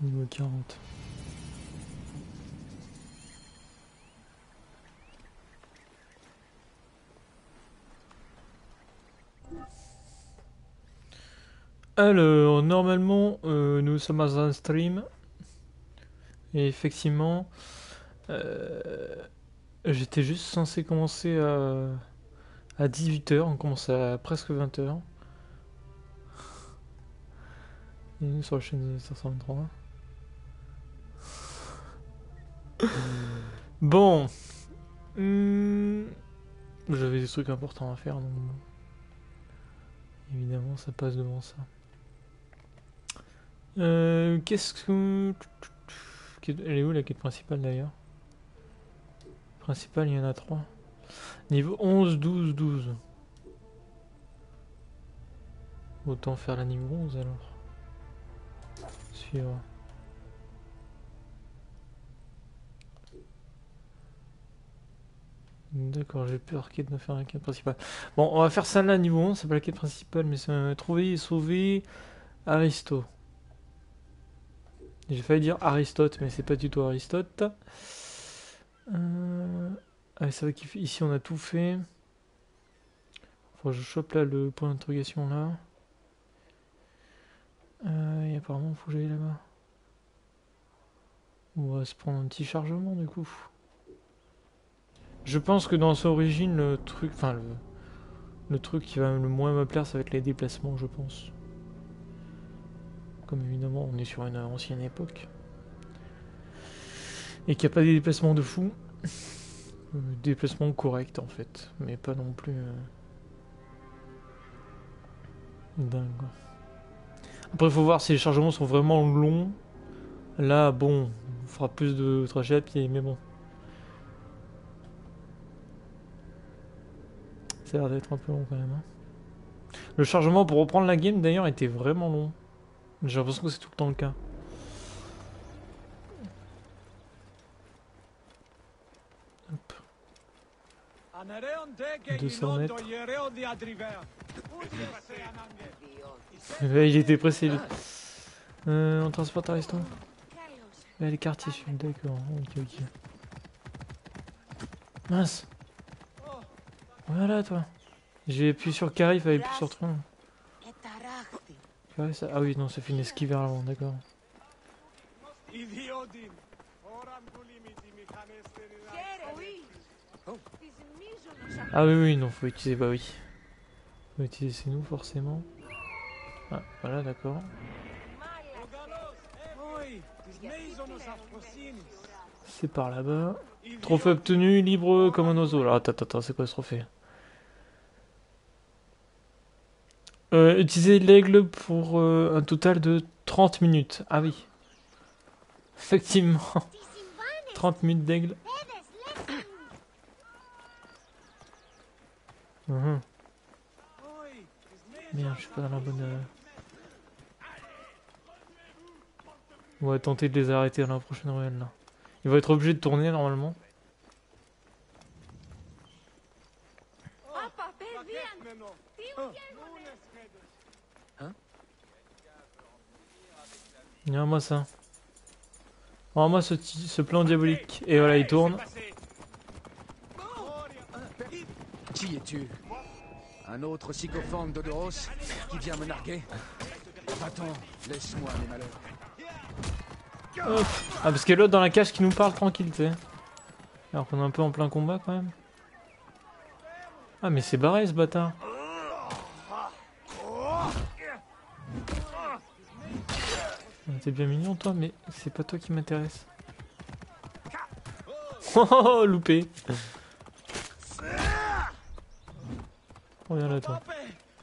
Niveau 40. Alors, normalement, euh, nous sommes dans un stream. Et effectivement, euh, j'étais juste censé commencer à, à 18h. On commence à presque 20h. Bienvenue sur la chaîne des 523. bon. Hmm, J'avais des trucs importants à faire, donc... Évidemment, ça passe devant ça. Euh, Qu'est-ce que... Elle est où la quête principale d'ailleurs? Principale, il y en a trois. Niveau 11, 12, 12. Autant faire la niveau 11 alors. Suivre. D'accord, j'ai peur qu'il de me faire la quête principale. Bon, on va faire ça là, niveau 11, c'est pas la quête principale, mais c'est euh, trouver et sauver Aristo. J'ai failli dire Aristote, mais c'est pas du tout Aristote. Euh... Ah, c'est vrai on a tout fait. Faut que je chope là le point d'interrogation là. Euh, et apparemment, faut que j'aille là-bas. On va se prendre un petit chargement du coup. Je pense que dans son origine, le truc, enfin le, truc qui va le moins me plaire, ça va être les déplacements, je pense. Comme évidemment, on est sur une ancienne époque. Et qu'il n'y a pas des déplacements de fou. Euh, déplacements corrects en fait, mais pas non plus euh, dingue. Après, faut voir si les chargements sont vraiment longs. Là, bon, on fera plus de trajet à pied, mais bon. Ça a l'air d'être un peu long quand même. hein. Le chargement pour reprendre la game d'ailleurs était vraiment long. J'ai l'impression que c'est tout le temps le cas. Hop. 200 mètres. Il était pressé lui. Euh, on transporte Ariston. Les quartiers sur d'accord. Ok, ok. Mince. Voilà, toi. J'ai appuyé sur carré, il fallait appuyer sur 3. Carré, ça... Ah oui, non, ça fait une esquive vers l'avant, d'accord. Ah oui, oui, non, faut utiliser, bah oui. Faut utiliser nous, forcément. Ah, voilà, d'accord. C'est par là-bas. Trophée obtenu, libre comme un oiseau. Alors, attends, attends, attends, c'est quoi ce trophée? Euh, Utiliser l'aigle pour euh, un total de 30 minutes. Ah oui. Effectivement. 30 minutes d'aigle. Mhm. Merde, je suis pas dans la bonne... euh. On va tenter de les arrêter dans la prochaine ruelle là. Il va être obligé de tourner normalement. Regarde-moi ça. Regarde-moi ce, ti- ce plan diabolique. Et voilà, il tourne. Qui es-tu? Un autre sycophante d'Odoros qui vient me narguer? Va-t'en, laisse-moi mes malheurs. Hop. Ah, parce qu'il y a l'autre dans la cage qui nous parle tranquille, tu sais. Alors qu'on est un peu en plein combat quand même. Ah, mais c'est barré ce bâtard. Ah, T'es bien mignon toi, mais c'est pas toi qui m'intéresse. Oh, oh, oh, loupé. Regarde là toi.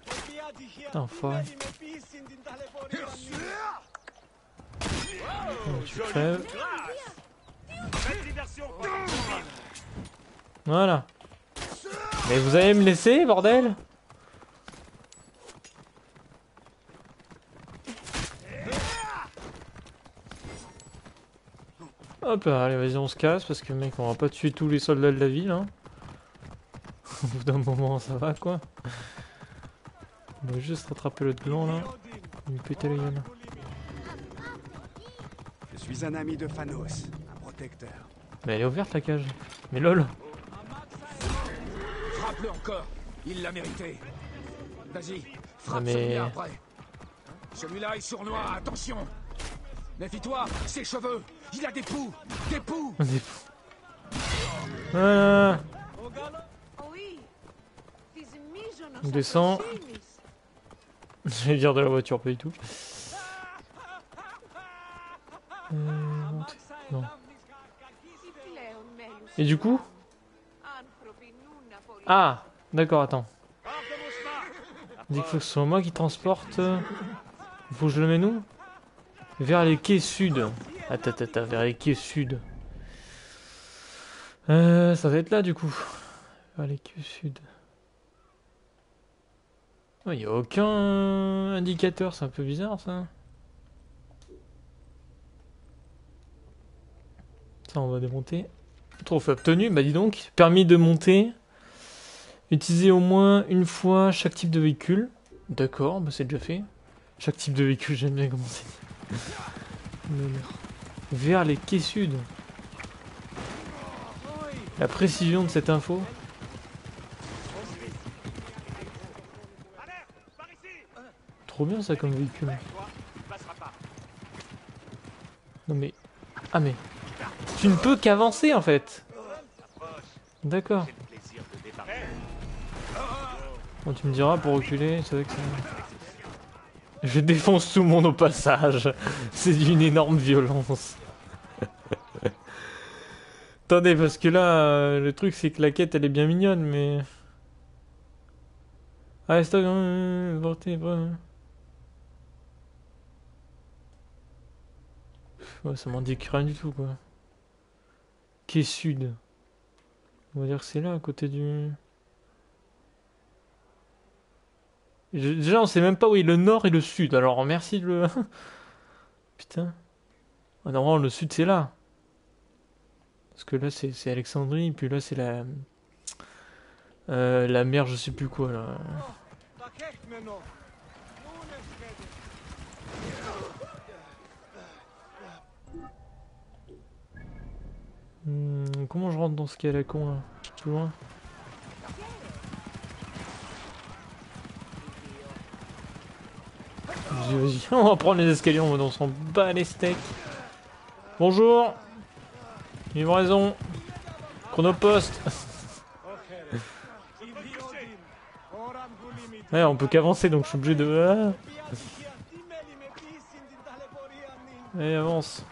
Putain, enfoiré. Oh, tu crèves. Voilà. Mais vous allez me laisser, bordel? Hop, allez, vas-y, on se casse parce que, mec, on va pas tuer tous les soldats de la ville, hein. Au bout d'un moment, ça va, quoi. On va juste rattraper l'autre gland, là. Lui péter la gueule. suis un ami de Phanos, un protecteur. Mais elle est ouverte la cage. Mais lol. Frappe-le encore. Il l'a mérité. Vas-y, frappe Ah, mais- celui-là après. Celui-là est sournois, attention. Méfie-toi, ses cheveux. Il a des poux, des poux. Fou. Voilà. On descend. J'allais dire de la voiture, pas du tout. Euh. Et du coup Ah D'accord, attends. Il dit faut que ce soit moi qui transporte. Faut que je le mène où Vers les quais sud. Attends, attends, vers les sud. Euh, ça va être là du coup. Vers les sud. Il n'y a aucun indicateur, c'est un peu bizarre ça. Ça, on va démonter. Trophée obtenu, bah dis donc. Permis de monter. Utiliser au moins une fois chaque type de véhicule. D'accord, bah c'est déjà fait. Chaque type de véhicule, j'aime bien comment c'est. Vers les quais sud. La précision de cette info. Trop bien ça comme véhicule. Non mais... Ah mais... Tu ne peux qu'avancer en fait. D'accord. Bon tu me diras pour reculer, c'est vrai que. Je défonce tout le monde au passage. C'est d'une énorme violence. Attendez, parce que là, euh, le truc c'est que la quête elle est bien mignonne, mais... Ah, stock, euh, portez. Ouais, ça m'indique rien du tout, quoi. Quai sud. On va dire que c'est là, à côté du... Déjà, on sait même pas où est le nord et le sud, alors merci de le... Putain. Ah, normalement, le sud, c'est là. Parce que là, c'est Alexandrie, puis là, c'est la... Euh, la mer, je sais plus quoi, là. Hmm, comment je rentre dans ce quai à la con, là? Plus loin Vas-y, vas-y. On va prendre les escaliers, on va s'en bat les steaks. Bonjour Livraison Chronopost Ouais, on peut qu'avancer donc je suis obligé de. Ah. Allez, avance.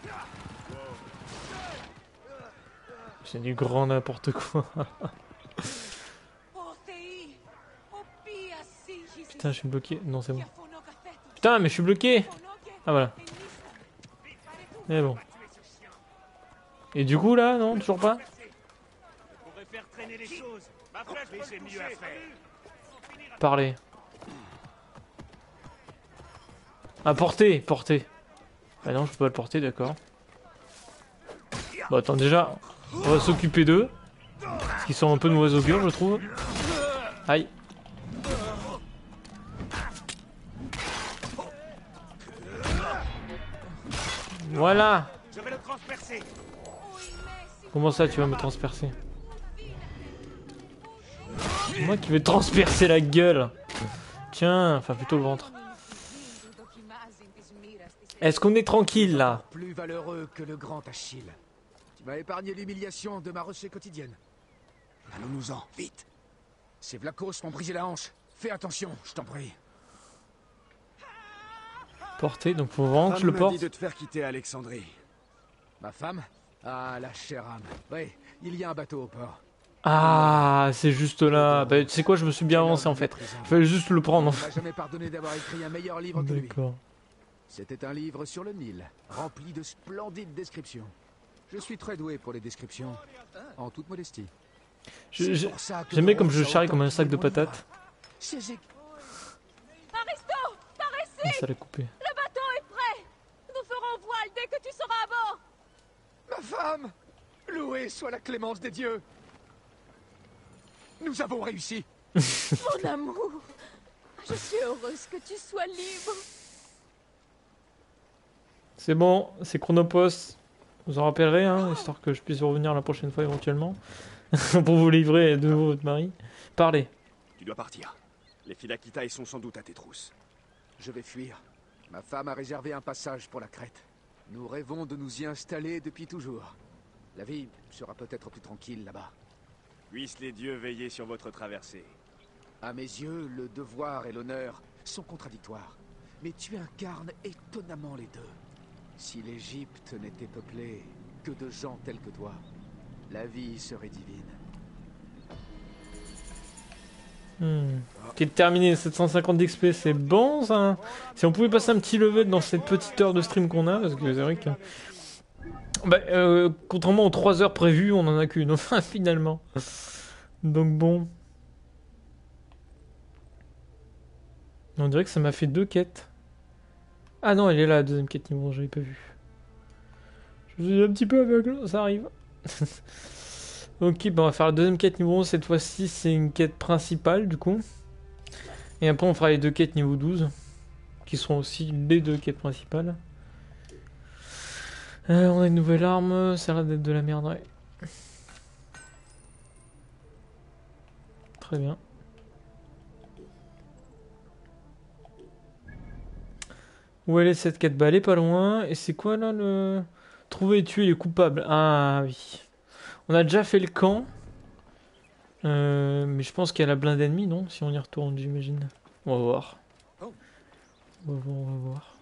C'est du grand n'importe quoi. Putain, je suis bloqué. Non, c'est bon. Putain, mais je suis bloqué Ah, voilà. Mais bon. Et du coup, là, non, toujours pas faire. Ah, porter, porter. Ah non, je peux pas le porter, d'accord. Bon, attends, déjà, on va s'occuper d'eux. Parce qu'ils sont un peu de mauvaise augure, je trouve. Aïe. Voilà Je vais le transpercer. Comment ça, tu vas me transpercer Moi qui vais te transpercer la gueule Tiens, enfin plutôt le ventre. Est-ce qu'on est tranquille là Plus valeureux que le grand Achille. Tu m'as épargné l'humiliation de ma rochée quotidienne. Allons-nous-en, vite. Ces Vlacos m'ont brisé la hanche. Fais attention, je t'en prie. Porter, donc faut vraiment que je Femme le porte. dit de te faire quitter Alexandrie. Ma femme Ah, la chère âme. Oui, il y a un bateau au port. Ah, c'est juste là. Bah, tu sais quoi, je me suis bien avancé en fait. Il fallait juste le prendre. Jamais pardonné d'avoir écrit un meilleur livre que lui. D'accord. C'était un livre sur le Nil, rempli de splendides descriptions. Je suis très doué pour les descriptions, en toute modestie. Je comme je charrie comme un sac de patates. Ah, ça l'a coupé. Le bateau est prêt Nous ferons voile dès que tu seras à bord Ma femme Louée soit la clémence des dieux Nous avons réussi Mon amour Je suis heureuse que tu sois libre C'est bon, c'est Chronopost. Vous en rappellerez, hein, histoire que je puisse revenir la prochaine fois éventuellement. pour vous livrer de nouveau votre mari. Parlez. Tu dois partir. Les Philakitae sont sans doute à tes trousses. Je vais fuir. Ma femme a réservé un passage pour la Crète. Nous rêvons de nous y installer depuis toujours. La vie sera peut-être plus tranquille là-bas. Puissent les dieux veiller sur votre traversée. À mes yeux, le devoir et l'honneur sont contradictoires. Mais tu incarnes étonnamment les deux. Si l'Égypte n'était peuplée que de gens tels que toi, la vie serait divine. Hmm. Qui est terminé, 750 d'XP, c'est bon ça Si on pouvait passer un petit level dans cette petite heure de stream qu'on a, parce que c'est vrai que... Bah, euh, contrairement aux 3 heures prévues, on en a qu'une, enfin finalement. Donc bon. On dirait que ça m'a fait deux quêtes. Ah non, elle est là, la deuxième quête niveau, j'avais pas vu. Je suis un petit peu aveugle, ça arrive. ok, bah on va faire la deuxième quête niveau 11. Cette fois-ci, c'est une quête principale, du coup. Et après, on fera les deux quêtes niveau 12. Qui seront aussi les deux quêtes principales. Euh, on a une nouvelle arme. Ça a l'air d'être de la merde. Très bien. Où elle est cette quête? Bah elle est pas loin. Et c'est quoi là le... Trouver et tuer les coupables. Ah oui. On a déjà fait le camp. Euh, mais je pense qu'il y a la blinde ennemie, non Si on y retourne, j'imagine. On va voir. On va voir, on va voir.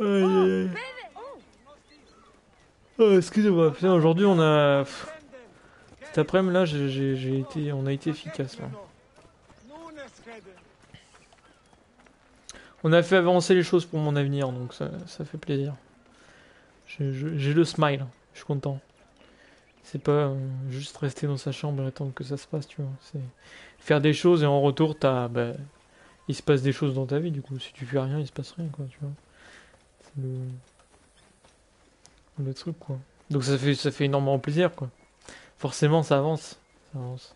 Aïe. Oh, excusez-moi. Putain, aujourd'hui on a... Cet après-midi là, j'ai été... on a été efficace. On a fait avancer les choses pour mon avenir, donc ça fait plaisir. J'ai le smile, je suis content. C'est pas euh, juste rester dans sa chambre et attendre que ça se passe, tu vois. C'est faire des choses et en retour, t'as, bah, il se passe des choses dans ta vie, du coup. Si tu fais rien, il se passe rien, quoi, tu vois. C'est le... le truc, quoi. Donc ça fait, ça fait énormément plaisir, quoi. Forcément, ça avance. Ça.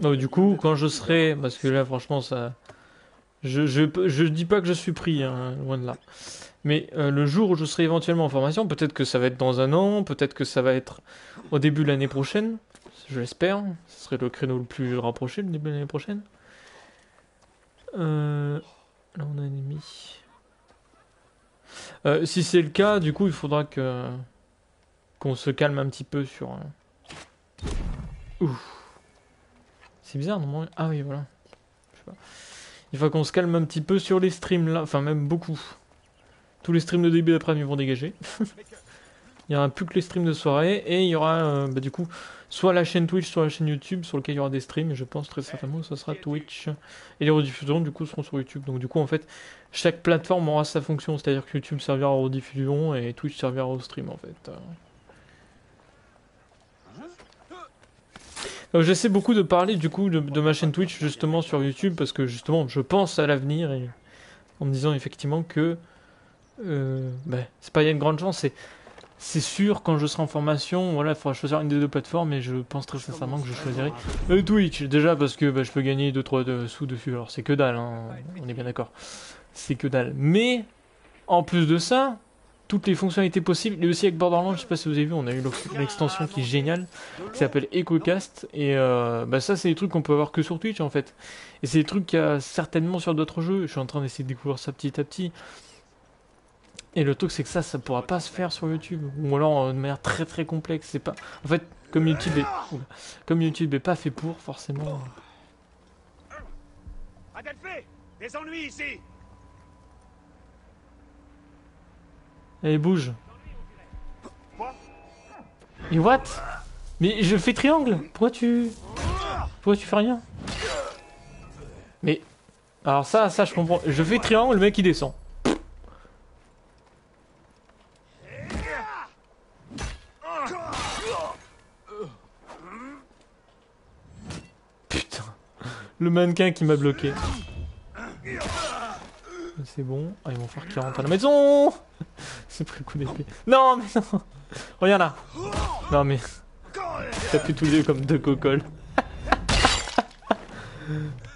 Donc, du coup, quand je serai, parce que là, franchement, ça, je, je, je dis pas que je suis pris, hein, loin de là. Mais euh, le jour où je serai éventuellement en formation, peut-être que ça va être dans un an, peut-être que ça va être au début de l'année prochaine, je l'espère. Ce serait le créneau le plus rapproché, le début de l'année prochaine. Euh, là, on a un ennemi. Euh, si c'est le cas, du coup, il faudra que qu'on se calme un petit peu sur. Ouf. C'est bizarre, non Ah oui, voilà. Je sais pas. Il faut qu'on se calme un petit peu sur les streams là, enfin même beaucoup. Tous les streams de début d'après-midi vont dégager. il y aura plus que les streams de soirée et il y aura euh, bah, du coup soit la chaîne Twitch, soit la chaîne YouTube sur lequel il y aura des streams. Je pense très certainement que ce sera Twitch et les rediffusions du coup seront sur YouTube. Donc du coup en fait chaque plateforme aura sa fonction, c'est-à-dire que YouTube servira aux rediffusions et Twitch servira au stream en fait. Euh. J'essaie beaucoup de parler du coup de, de ma chaîne Twitch justement sur YouTube parce que justement je pense à l'avenir et en me disant effectivement que euh, ben, c'est pas il y a une grande chance, c'est c'est sûr quand je serai en formation, voilà, il faudra choisir une des deux plateformes et je pense très sincèrement que je choisirai euh, Twitch déjà parce que ben, je peux gagner 2-3 sous dessus. Alors c'est que dalle, hein, on est bien d'accord, c'est que dalle. Mais en plus de ça, toutes les fonctionnalités possibles. Et aussi avec Borderlands, je sais pas si vous avez vu, on a eu l'extension qui est géniale, qui s'appelle EcoCast. Et euh, bah ça, c'est des trucs qu'on peut avoir que sur Twitch en fait. Et c'est des trucs qu'il y a certainement sur d'autres jeux. Je suis en train d'essayer de découvrir ça petit à petit. Et le truc, c'est que ça, ça pourra pas se faire sur YouTube. Ou alors de manière très très complexe. C'est pas. En fait, comme YouTube est, comme YouTube est pas fait pour, forcément. Des ennuis ici Allez, bouge. Et what? Mais je fais triangle Pourquoi tu... Pourquoi tu fais rien? Mais... Alors ça, ça je comprends. Je fais triangle, le mec il descend. Putain. Le mannequin qui m'a bloqué. C'est bon. Ah, ils vont faire qui rentre à la maison C'est pris le coup d'épée. Non, mais non Regarde là Non, mais... T'as pu tous les deux comme deux cocoles.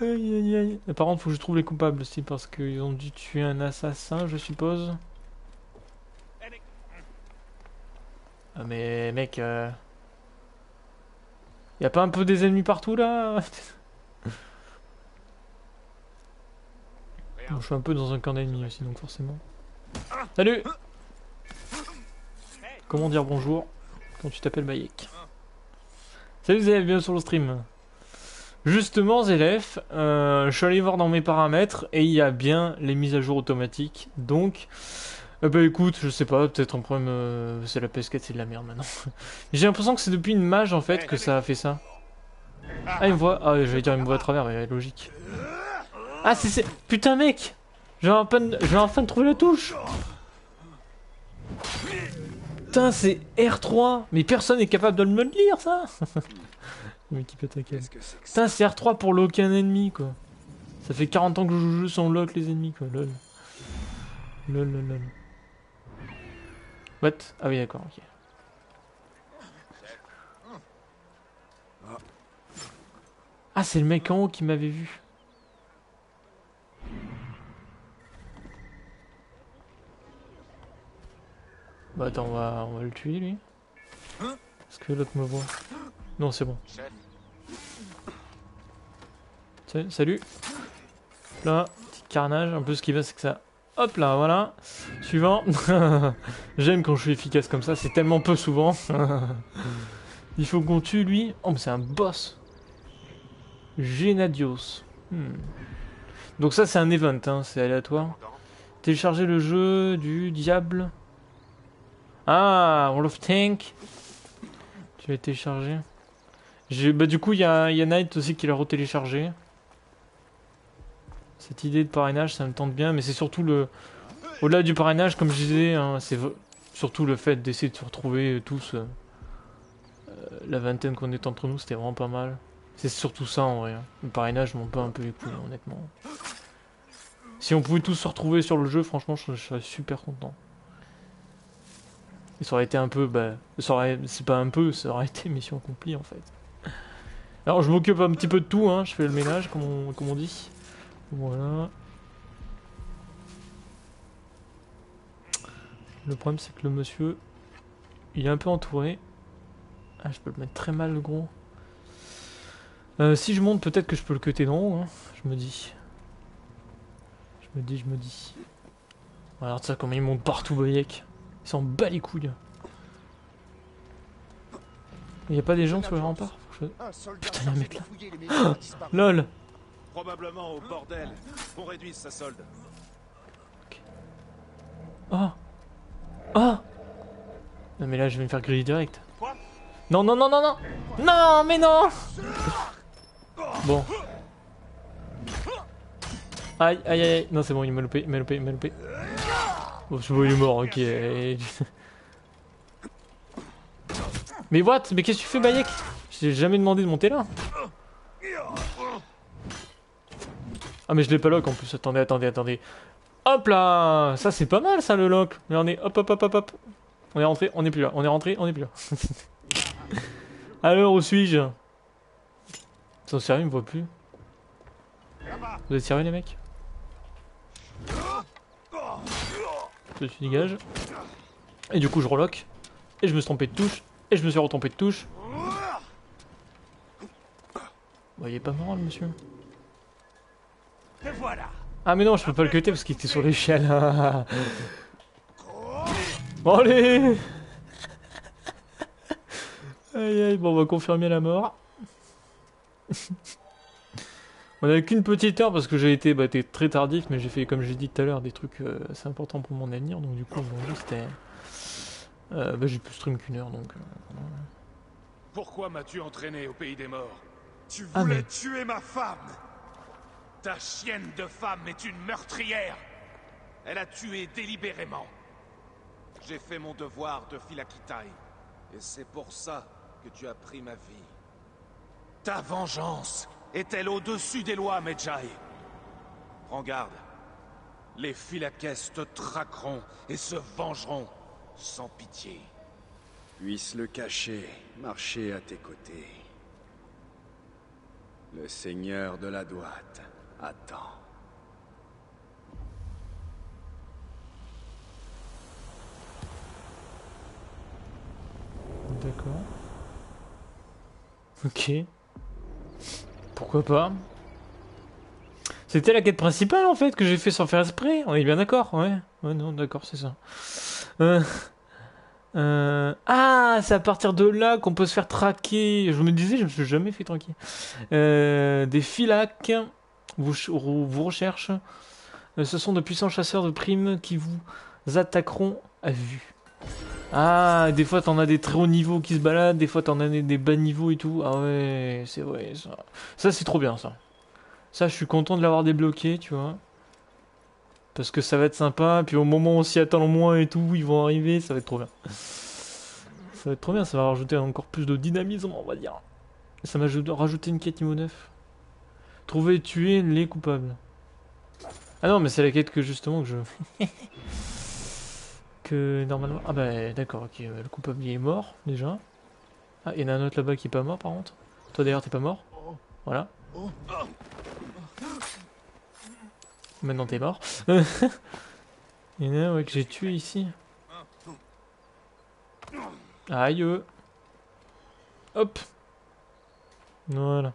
Aïe aïe aïe. Par contre, faut que je trouve les coupables aussi parce qu'ils ont dû tuer un assassin, je suppose. Ah mais mec, euh... y a pas un peu des ennemis partout là? Bon, je suis un peu dans un camp d'ennemis aussi, donc forcément. Salut Comment dire bonjour quand tu t'appelles Bayek Salut Zélef, bienvenue sur le stream. Justement, Zélef, euh, je suis allé voir dans mes paramètres et il y a bien les mises à jour automatiques. Donc, euh, bah écoute, je sais pas, peut-être un problème, euh, c'est la PS4, c'est de la merde maintenant. J'ai l'impression que c'est depuis une mage en fait que ça a fait ça. Ah, il me voit, ah, j'allais dire il me voit à travers, mais logique. Ah, c'est, putain mec Je vais enfin, je vais enfin trouver la touche Putain, c'est R3 Mais personne n'est capable de me le lire, ça Le mec qui ça Putain, c'est R3 pour lock un ennemi, quoi. Ça fait 40 ans que je joue sans lock les ennemis, quoi. Lol. Lol, lol, lol. What? Ah oui, d'accord, ok. Ah, c'est le mec en haut qui m'avait vu. Bah attends, on va, on va le tuer, lui. Est-ce que l'autre me voit? Non, c'est bon. Salut. Là, petit carnage. Un peu ce qui va, c'est que ça. Hop là, voilà. Suivant. J'aime quand je suis efficace comme ça, c'est tellement peu souvent. Il faut qu'on tue lui. Oh, mais c'est un boss. Genadios. Hmm. Donc, ça, c'est un event, hein, c'est aléatoire. Télécharger le jeu du diable. Ah, World of Tank. Tu l'as téléchargé. Bah, du coup, il y a, y a Knight aussi qui l'a retéléchargé. Cette idée de parrainage, ça me tente bien, mais c'est surtout le. Au-delà du parrainage, comme je disais, hein, c'est surtout le fait d'essayer de se retrouver tous. euh, euh, la vingtaine qu'on est entre nous, c'était vraiment pas mal. C'est surtout ça en vrai. hein. Le parrainage m'en bat un peu les couilles, honnêtement. Si on pouvait tous se retrouver sur le jeu, franchement, je serais super content. Et ça aurait été un peu. Bah, ça aurait- c'est pas un peu, ça aurait été mission accomplie en fait. Alors je m'occupe un petit peu de tout, hein, je fais le ménage comme on, comme on dit. Voilà. Le problème c'est que le monsieur, il est un peu entouré. Ah je peux le mettre très mal le gros. Euh, si je monte peut-être que je peux le cuter d'en haut, hein, je me dis. Je me dis, je me dis. Regarde ça comment il monte partout Bayek. Il s'en bat les couilles. Il y a pas des gens sur les remparts je- Putain, y a un mec là. LOL Probablement au bordel. Qu'on réduise sa solde. Oh Oh Non mais là je vais me faire griller direct. Non non non non non Non mais non Bon. Aïe aïe aïe non c'est bon il m'a loupé, il m'a loupé, il m'a loupé. Bon c'est bon il est mort ok. Mais what? Mais qu'est-ce que tu fais Bayek? J'ai jamais demandé de monter là. Ah mais je l'ai pas lock en plus, attendez, attendez, attendez. Hop là Ça c'est pas mal ça le lock. Mais on est hop hop hop hop hop. On est rentré, on est plus là. On est rentré, on est plus là. Alors où suis-je? Ils sont sérieux, ils me voient plus. Vous êtes sérieux les mecs? Je suis dégage. Et du coup je relock. Et je me suis trompé de touche. Et je me suis retrompé de touche. Est pas mort le monsieur. Ah mais non, je peux pas le cutter parce qu'il était sur l'échelle. bon allez Aïe aïe, bon on va confirmer la mort. on a qu'une petite heure parce que j'ai été, bah, très tardif, mais j'ai fait, comme j'ai dit tout à l'heure, des trucs euh, assez importants pour mon avenir, donc du coup aujourd'hui c'était... Euh, bah, j'ai pu stream qu'une heure donc... euh. Pourquoi m'as-tu entraîné au pays des morts? Tu Ah, voulais mais- tuer ma femme Ta chienne de femme est une meurtrière Elle a tué délibérément J'ai fait mon devoir de Philakitai. Et c'est pour ça que tu as pris ma vie. Ta vengeance est-elle au-dessus des lois, Medjay Prends garde. Les Philakès te traqueront et se vengeront sans pitié. Puisse le cacher, marcher à tes côtés. Le seigneur de la droite attend. D'accord. Ok. Pourquoi pas? C'était la quête principale en fait que j'ai fait sans faire esprit. On est bien d'accord, ouais. Ouais, non, d'accord, c'est ça. Euh, euh, Ah, c'est à partir de là qu'on peut se faire traquer. Je me disais, je me suis jamais fait traquer. Euh, des filacs vous, vous recherchent. Euh, Ce sont de puissants chasseurs de primes qui vous attaqueront à vue. Ah, des fois t'en as des très hauts niveaux qui se baladent, des fois t'en as des, bas niveaux et tout. Ah ouais, c'est vrai, ça. Ça, c'est trop bien, ça. Ça, je suis content de l'avoir débloqué, tu vois. Parce que ça va être sympa, puis au moment où on s'y attend le moins et tout, ils vont arriver, ça va être trop bien. Ça va être trop bien, ça va rajouter encore plus de dynamisme, on va dire. Ça m'a ajouté- rajouté une quête niveau 9. Trouver et tuer les coupables. Ah non, mais c'est la quête que justement que je... normalement... Ah bah d'accord, ok, euh, le coupable il est mort, déjà. Ah, il y en a un autre là-bas qui est pas mort par contre. Toi d'ailleurs t'es pas mort. Voilà. Maintenant t'es mort. il y en a un ouais, que j'ai tué ici. Aïe. euh. Hop. Voilà.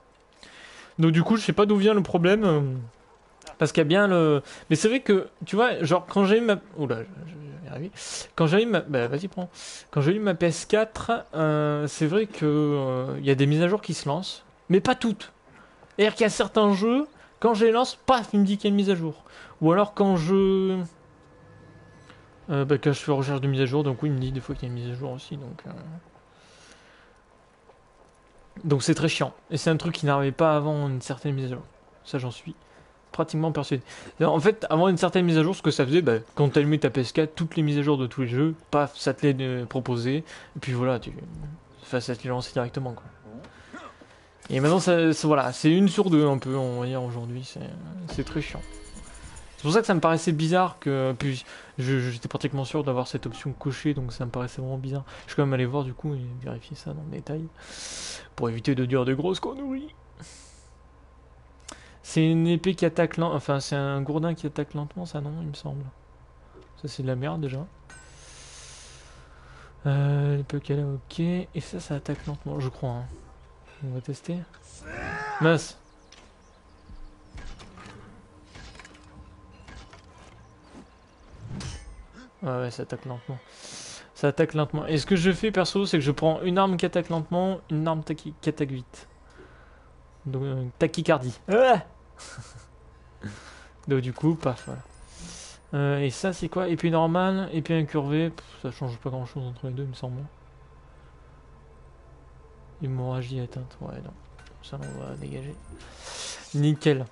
Donc du coup je sais pas d'où vient le problème. euh, Parce qu'il y a bien le... Mais c'est vrai que, tu vois, genre quand j'ai ma... Oula, Quand j'ai eu ma... Bah vas-y prends. Quand ma PS4, euh, c'est vrai que euh, il y a des mises à jour qui se lancent. Mais pas toutes. C'est-à-dire qu'il y a certains jeux, quand je les lance, paf, il me dit qu'il y a une mise à jour. Ou alors quand je... Euh, bah, quand je fais recherche de mise à jour, donc oui, il me dit des fois qu'il y a une mise à jour aussi, donc... Donc c'est très chiant. Et c'est un truc qui n'arrivait pas avant une certaine mise à jour. Ça, j'en suis pratiquement persuadé. En fait, avant une certaine mise à jour, ce que ça faisait, bah, quand tu allumais ta PS4, toutes les mises à jour de tous les jeux, paf, ça te les euh, proposait. Et puis voilà, tu... enfin, ça te les lançait directement. Quoi. Et maintenant, ça, voilà, c'est une sur deux un peu, on va dire, aujourd'hui. C'est très chiant. C'est pour ça que ça me paraissait bizarre que. Puis j'étais pratiquement sûr d'avoir cette option cochée, donc ça me paraissait vraiment bizarre. Je suis quand même allé voir du coup et vérifier ça dans le détail. Pour éviter de dire de grosses conneries. C'est une épée qui attaque lentement. Enfin, c'est un gourdin qui attaque lentement, ça non, il me semble. Ça, c'est de la merde déjà. Euh, l'épée qu'elle a, ok. Et ça, ça attaque lentement, je crois. hein. On va tester. Mince. Ouais, ouais, ça attaque lentement. Ça attaque lentement. Et ce que je fais perso, c'est que je prends une arme qui attaque lentement, une arme qui attaque vite. Donc, euh, tachycardie. Ah Donc, du coup, paf, voilà. Euh, et ça, c'est quoi? Épée normale, épée incurvée. Pff, ça change pas grand chose entre les deux, il me semble. Hémorragie atteinte. Ouais, non. Ça, on va dégager. Nickel.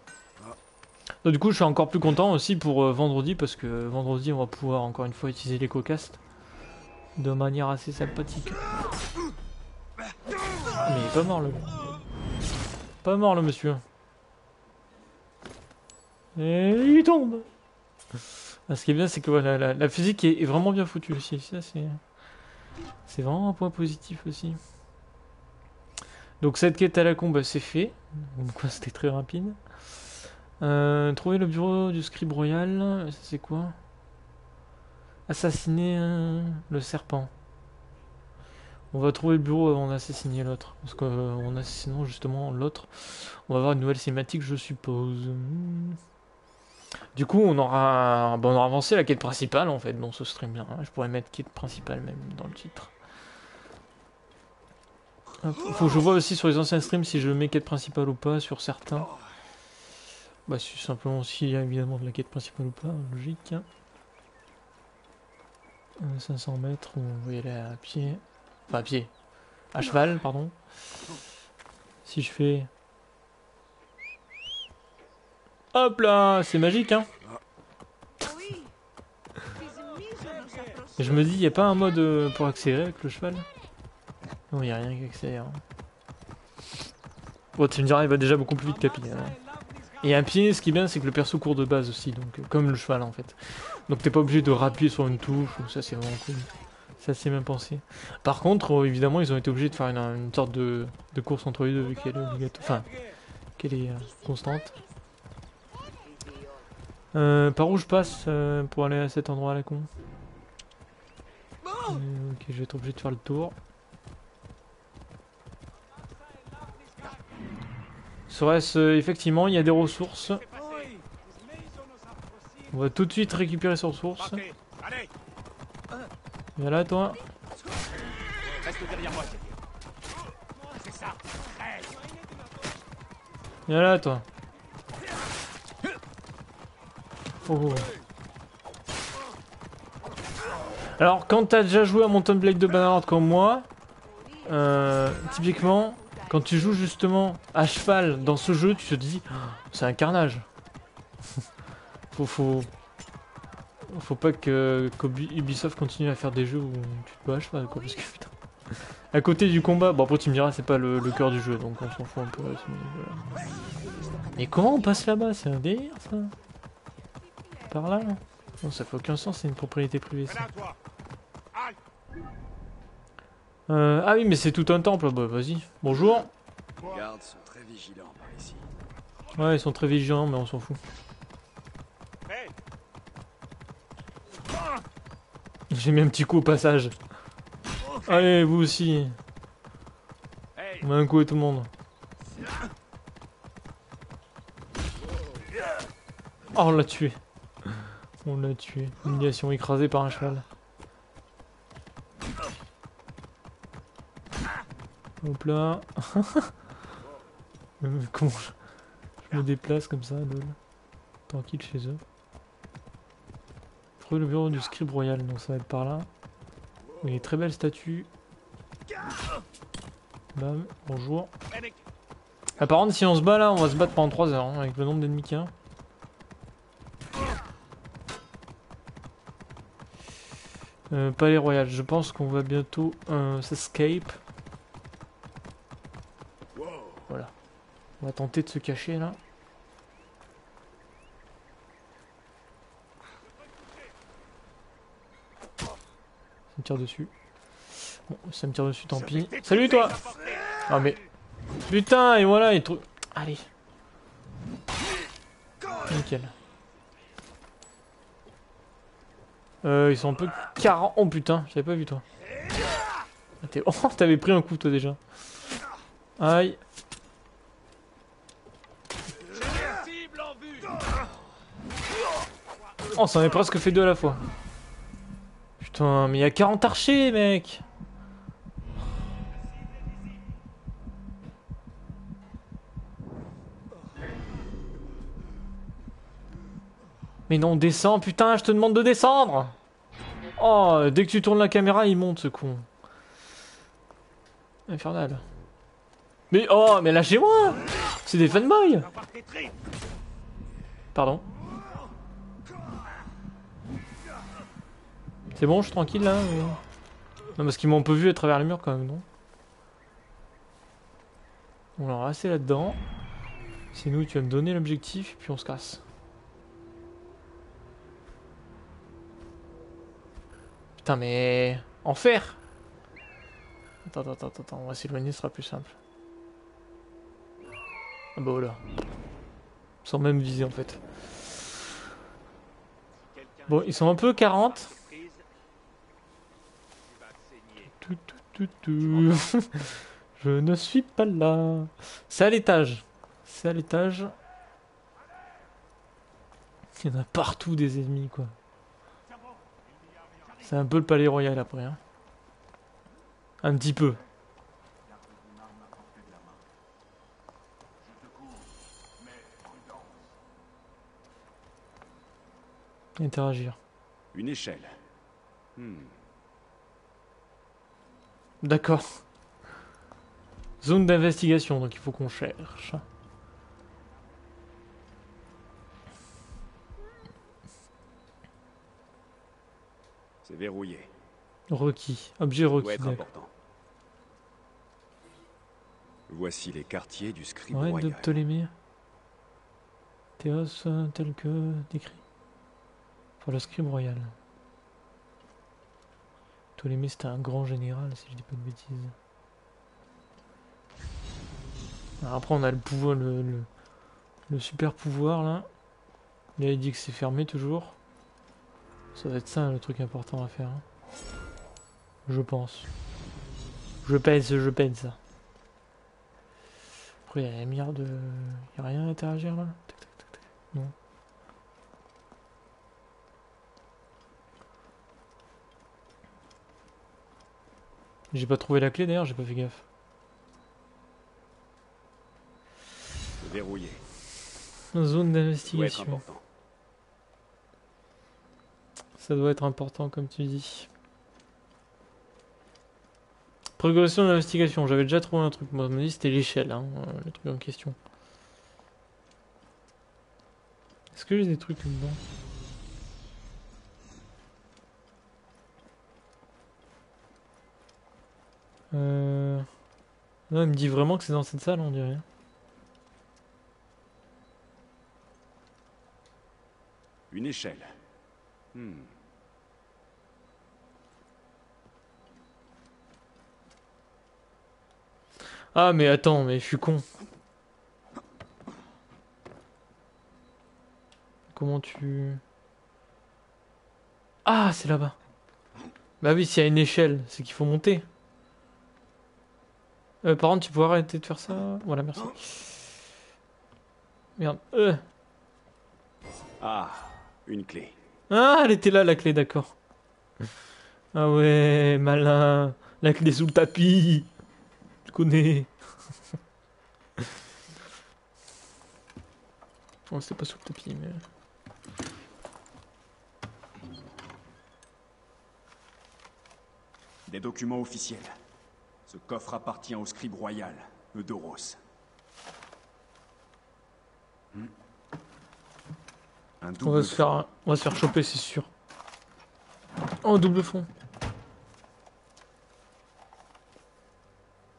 Donc, du coup, je suis encore plus content aussi pour euh, vendredi parce que vendredi, on va pouvoir encore une fois utiliser l'éco-cast de manière assez sympathique. Mais il est pas mort le. Pas mort le monsieur. Et il tombe. Ah, ce qui est bien, c'est que voilà, la, physique est, vraiment bien foutue aussi. Ça, c'est. Vraiment un point positif aussi. Donc cette quête à la con, bah, c'est fait. C'était très rapide. Euh, trouver le bureau du scribe royal, c'est quoi? Assassiner euh, le serpent. On va trouver le bureau avant d'assassiner l'autre. Parce qu'en assassinant justement l'autre, on va avoir une nouvelle cinématique, je suppose. Du coup, on aura, bon, on aura avancé la quête principale en fait dans ce stream là. Je pourrais mettre quête principale même dans le titre. Faut que je vois aussi sur les anciens streams si je mets quête principale ou pas sur certains. Bah, c'est simplement s'il y a évidemment de la quête principale ou pas, logique. hein. Euh, 500 mètres, on va y aller à pied. Enfin, à pied. À cheval, pardon. Si je fais. Hop là C'est magique, hein je me dis, y a pas un mode euh, pour accélérer avec le cheval? Non, y a rien qui accélère. Bon, tu me diras, il va déjà beaucoup plus vite qu'à pied. hein. Et à pied, ce qui est bien, c'est que le perso court de base aussi, donc euh, comme le cheval en fait. Donc t'es pas obligé de rappuyer sur une touche, ou ça c'est vraiment cool. Ça c'est bien pensé. Par contre, euh, évidemment, ils ont été obligés de faire une, sorte de, course entre les deux, vu qu'elle est obligatoire. Enfin, qu'elle est constante. Euh, par où je passe euh, pour aller à cet endroit à la con Euh, Ok, je vais être obligé de faire le tour. Serait-ce euh, effectivement, il y a des ressources. On va tout de suite récupérer ces ressources. Viens là, toi. Viens là, toi. Alors, quand t'as déjà joué à Mountain Blade de Bannerlord comme moi, euh, typiquement, quand tu joues justement à cheval dans ce jeu, tu te dis, Ah, c'est un carnage. faut, faut, faut pas que Ubisoft continue à faire des jeux où tu te bats à cheval, quoi, parce que putain. À côté du combat, bon après tu me diras c'est pas le, le cœur du jeu donc on s'en fout un peu. Mais comment on passe là-bas? C'est un délire ça? Par là là Non ça fait aucun sens, c'est une propriété privée ça. Euh, ah oui mais c'est tout un temple, bah vas-y. Bonjour. Les gardes sont très vigilants par ici. Ouais ils sont très vigilants mais on s'en fout. J'ai mis un petit coup au passage. Allez vous aussi. On met un coup à tout le monde. Oh on l'a tué. On l'a tué. Humiliation écrasée par un cheval. Hop là. Euh, Comment je... me déplace comme ça, lol. Tranquille chez eux. Trouver le bureau du scribe royal, donc ça va être par là. Oui, très belle statue. Bam, bonjour. Contre, si on se bat là, on va se battre pendant 3 heures hein, avec le nombre d'ennemis qu'il y a. Euh, Palais Royal, je pense qu'on va bientôt s'escape. Voilà. On va tenter de se cacher là. Ça me tire dessus. Bon, ça me tire dessus, tant pis. Salut toi Ah mais... Putain, et voilà, il trouve... Allez. Nickel. Euh, ils sont un peu 40... Oh putain, j'avais pas vu toi. Ah, Oh, t'avais pris un coup toi déjà. Aïe. Oh, ça en est presque fait deux à la fois. Putain, mais il y a 40 archers, mec. Mais non, descends, putain, je te demande de descendre. Oh, dès que tu tournes la caméra, il monte ce con. Infernal. Mais oh, mais lâchez-moi C'est des fanboys Pardon. C'est bon, je suis tranquille là ou- Non, parce qu'ils m'ont un peu vu à travers les murs quand même, non? On va rester là-dedans. C'est nous, tu vas me donner l'objectif, puis on se casse. Putain, mais. Enfer Attends, attends, attends, attends, on va s'éloigner, ce sera plus simple. Ah bah voilà. Sans même viser en fait. Bon, ils sont un peu 40. prise Tu vas saigner. Tout, tout, tout, tout. Je ne suis pas là. C'est à l'étage. C'est à l'étage. Il y en a partout des ennemis, quoi. C'est un peu le palais royal après. Hein. Un petit peu. Interagir. Une échelle. Hmm. D'accord. Zone d'investigation, donc il faut qu'on cherche. C'est verrouillé. Requis. Objet requis. important. Voici les quartiers du scribe Ouais, de royal. Ptolémée. Théos euh, tel que décrit. Pour le scribe royal. Ptolémée c'était un grand général si je dis pas de bêtises. Alors après on a le pouvoir, le, le, Le super pouvoir là. Il a dit que c'est fermé toujours. Ça va être ça le truc important à faire. hein. Je pense. Je pèse, je pèse. Après, il y a un milliard de. Il a rien à interagir là. Non. J'ai pas trouvé la clé d'ailleurs, j'ai pas fait gaffe. Verrouillé. Zone d'investigation. Ça doit être important comme tu dis. Progression d'investigation, j'avais déjà trouvé un truc. Moi, je me dis c'était l'échelle, hein, euh, le truc en question. Est-ce que j'ai des trucs là-dedans? Euh... Non, il me dit vraiment que c'est dans cette salle, on dirait. Une échelle. Hmm. Ah, mais attends, mais je suis con. Comment tu... Ah, c'est là-bas. Bah oui, s'il y a une échelle, c'est qu'il faut monter. Euh, par contre, tu peux arrêter de faire ça Voilà, merci. Merde. Euh. Ah, une clé. Ah, elle était là, la clé, d'accord. Ah ouais, malin. La clé sous le tapis. Tu connais. Oh, c'est pas sous le tapis, mais... Des documents officiels. Ce coffre appartient au scribe royal, Eudoros. Un On va se faire, on va se faire choper, c'est sûr. Oh, double fond.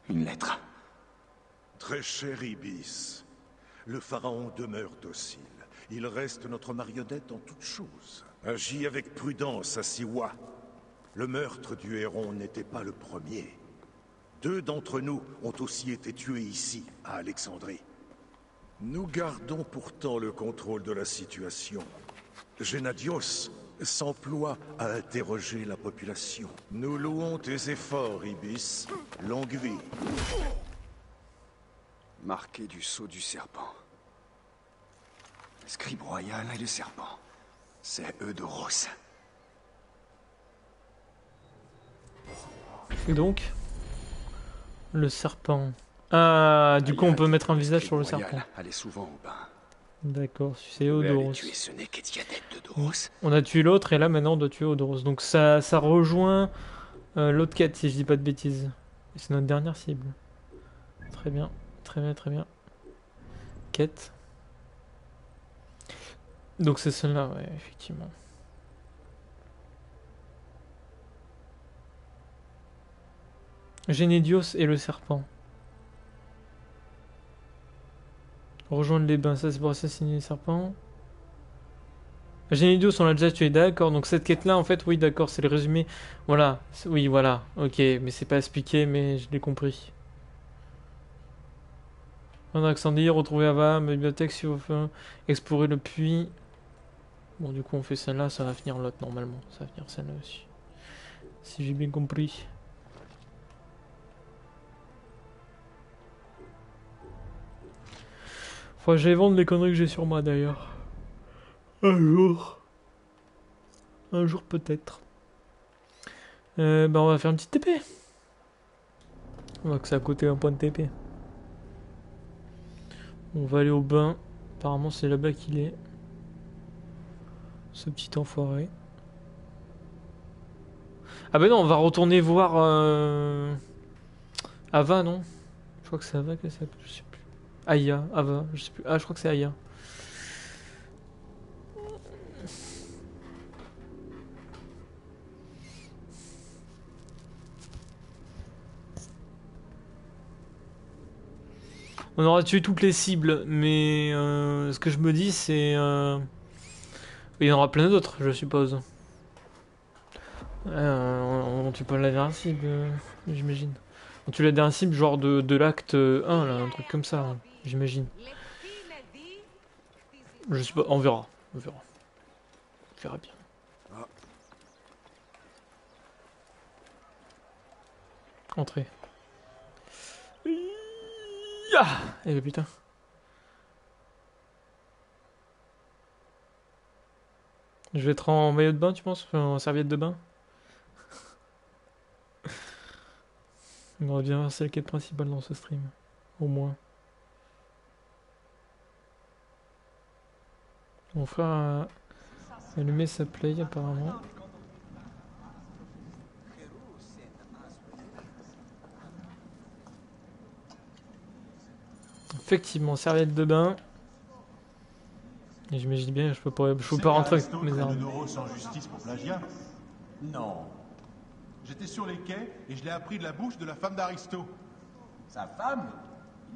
Une lettre. Très cher Ibis, le pharaon demeure docile. Il reste notre marionnette en toutes choses. Agis avec prudence à Siwa. Le meurtre du héron n'était pas le premier. Deux d'entre nous ont aussi été tués ici, à Alexandrie. Nous gardons pourtant le contrôle de la situation. Gennadios s'emploie à interroger la population. Nous louons tes efforts, Ibis. Longue vie. Marqué du sceau du serpent. Scribe royal et le serpent. C'est Eudoros. Et donc Le serpent. Ah, du coup, on peut mettre un visage sur le serpent. royal allait souvent au bain. D'accord, c'est Odoros. On a tué l'autre et là maintenant on doit tuer Odoros. Donc ça, ça rejoint euh, l'autre quête si je dis pas de bêtises. C'est notre dernière cible. Très bien, très bien, très bien. Quête. Donc c'est celle-là, ouais, effectivement. Génédios et le serpent. Rejoindre les bains, ça c'est pour assassiner les serpents. Génédios, on l'a déjà tué, d'accord. Donc cette quête-là, en fait, oui, d'accord, c'est le résumé. Voilà, oui, voilà, ok, mais c'est pas expliqué, mais je l'ai compris. Incendie, retrouver Ava, bibliothèque, si vous explorer le puits. Bon, du coup, on fait celle-là, ça va finir l'autre normalement. Ça va finir celle-là aussi. Si j'ai bien compris. Faudrait que j'aille vendre les conneries que j'ai sur moi d'ailleurs. Un jour. Un jour peut-être. Euh, bah on va faire une petite TP. On voit que ça a coûté un point de TP. On va aller au bain. Apparemment c'est là-bas qu'il est. Ce petit enfoiré. Ah bah non, on va retourner voir... Euh... Ava, non? Je crois que c'est Ava que ça je. Aya, Ava, je sais plus. Ah, je crois que c'est Aya. On aura tué toutes les cibles, mais euh, ce que je me dis, c'est. euh, Il y en aura plein d'autres, je suppose. On, on tue pas la dernière cible, euh, j'imagine. On tue la dernière cible, genre de, de l'acte 1, là, un truc comme ça, hein, j'imagine. Je sais pas, on verra. On verra. On verra bien. Ah. Entrez. Ya Eh putain. Je vais être en maillot de bain, tu penses? En serviette de bain? On va bien c'est le quête principal dans ce stream. Au moins. Mon frère a allumé sa play apparemment. Effectivement, serviette de bain. Et dis bien, je peux pas, je peux pas rentrer avec mes armes. euros sans justice pour plagiat Non. J'étais sur les quais et je l'ai appris de la bouche de la femme d'Aristo. Sa femme?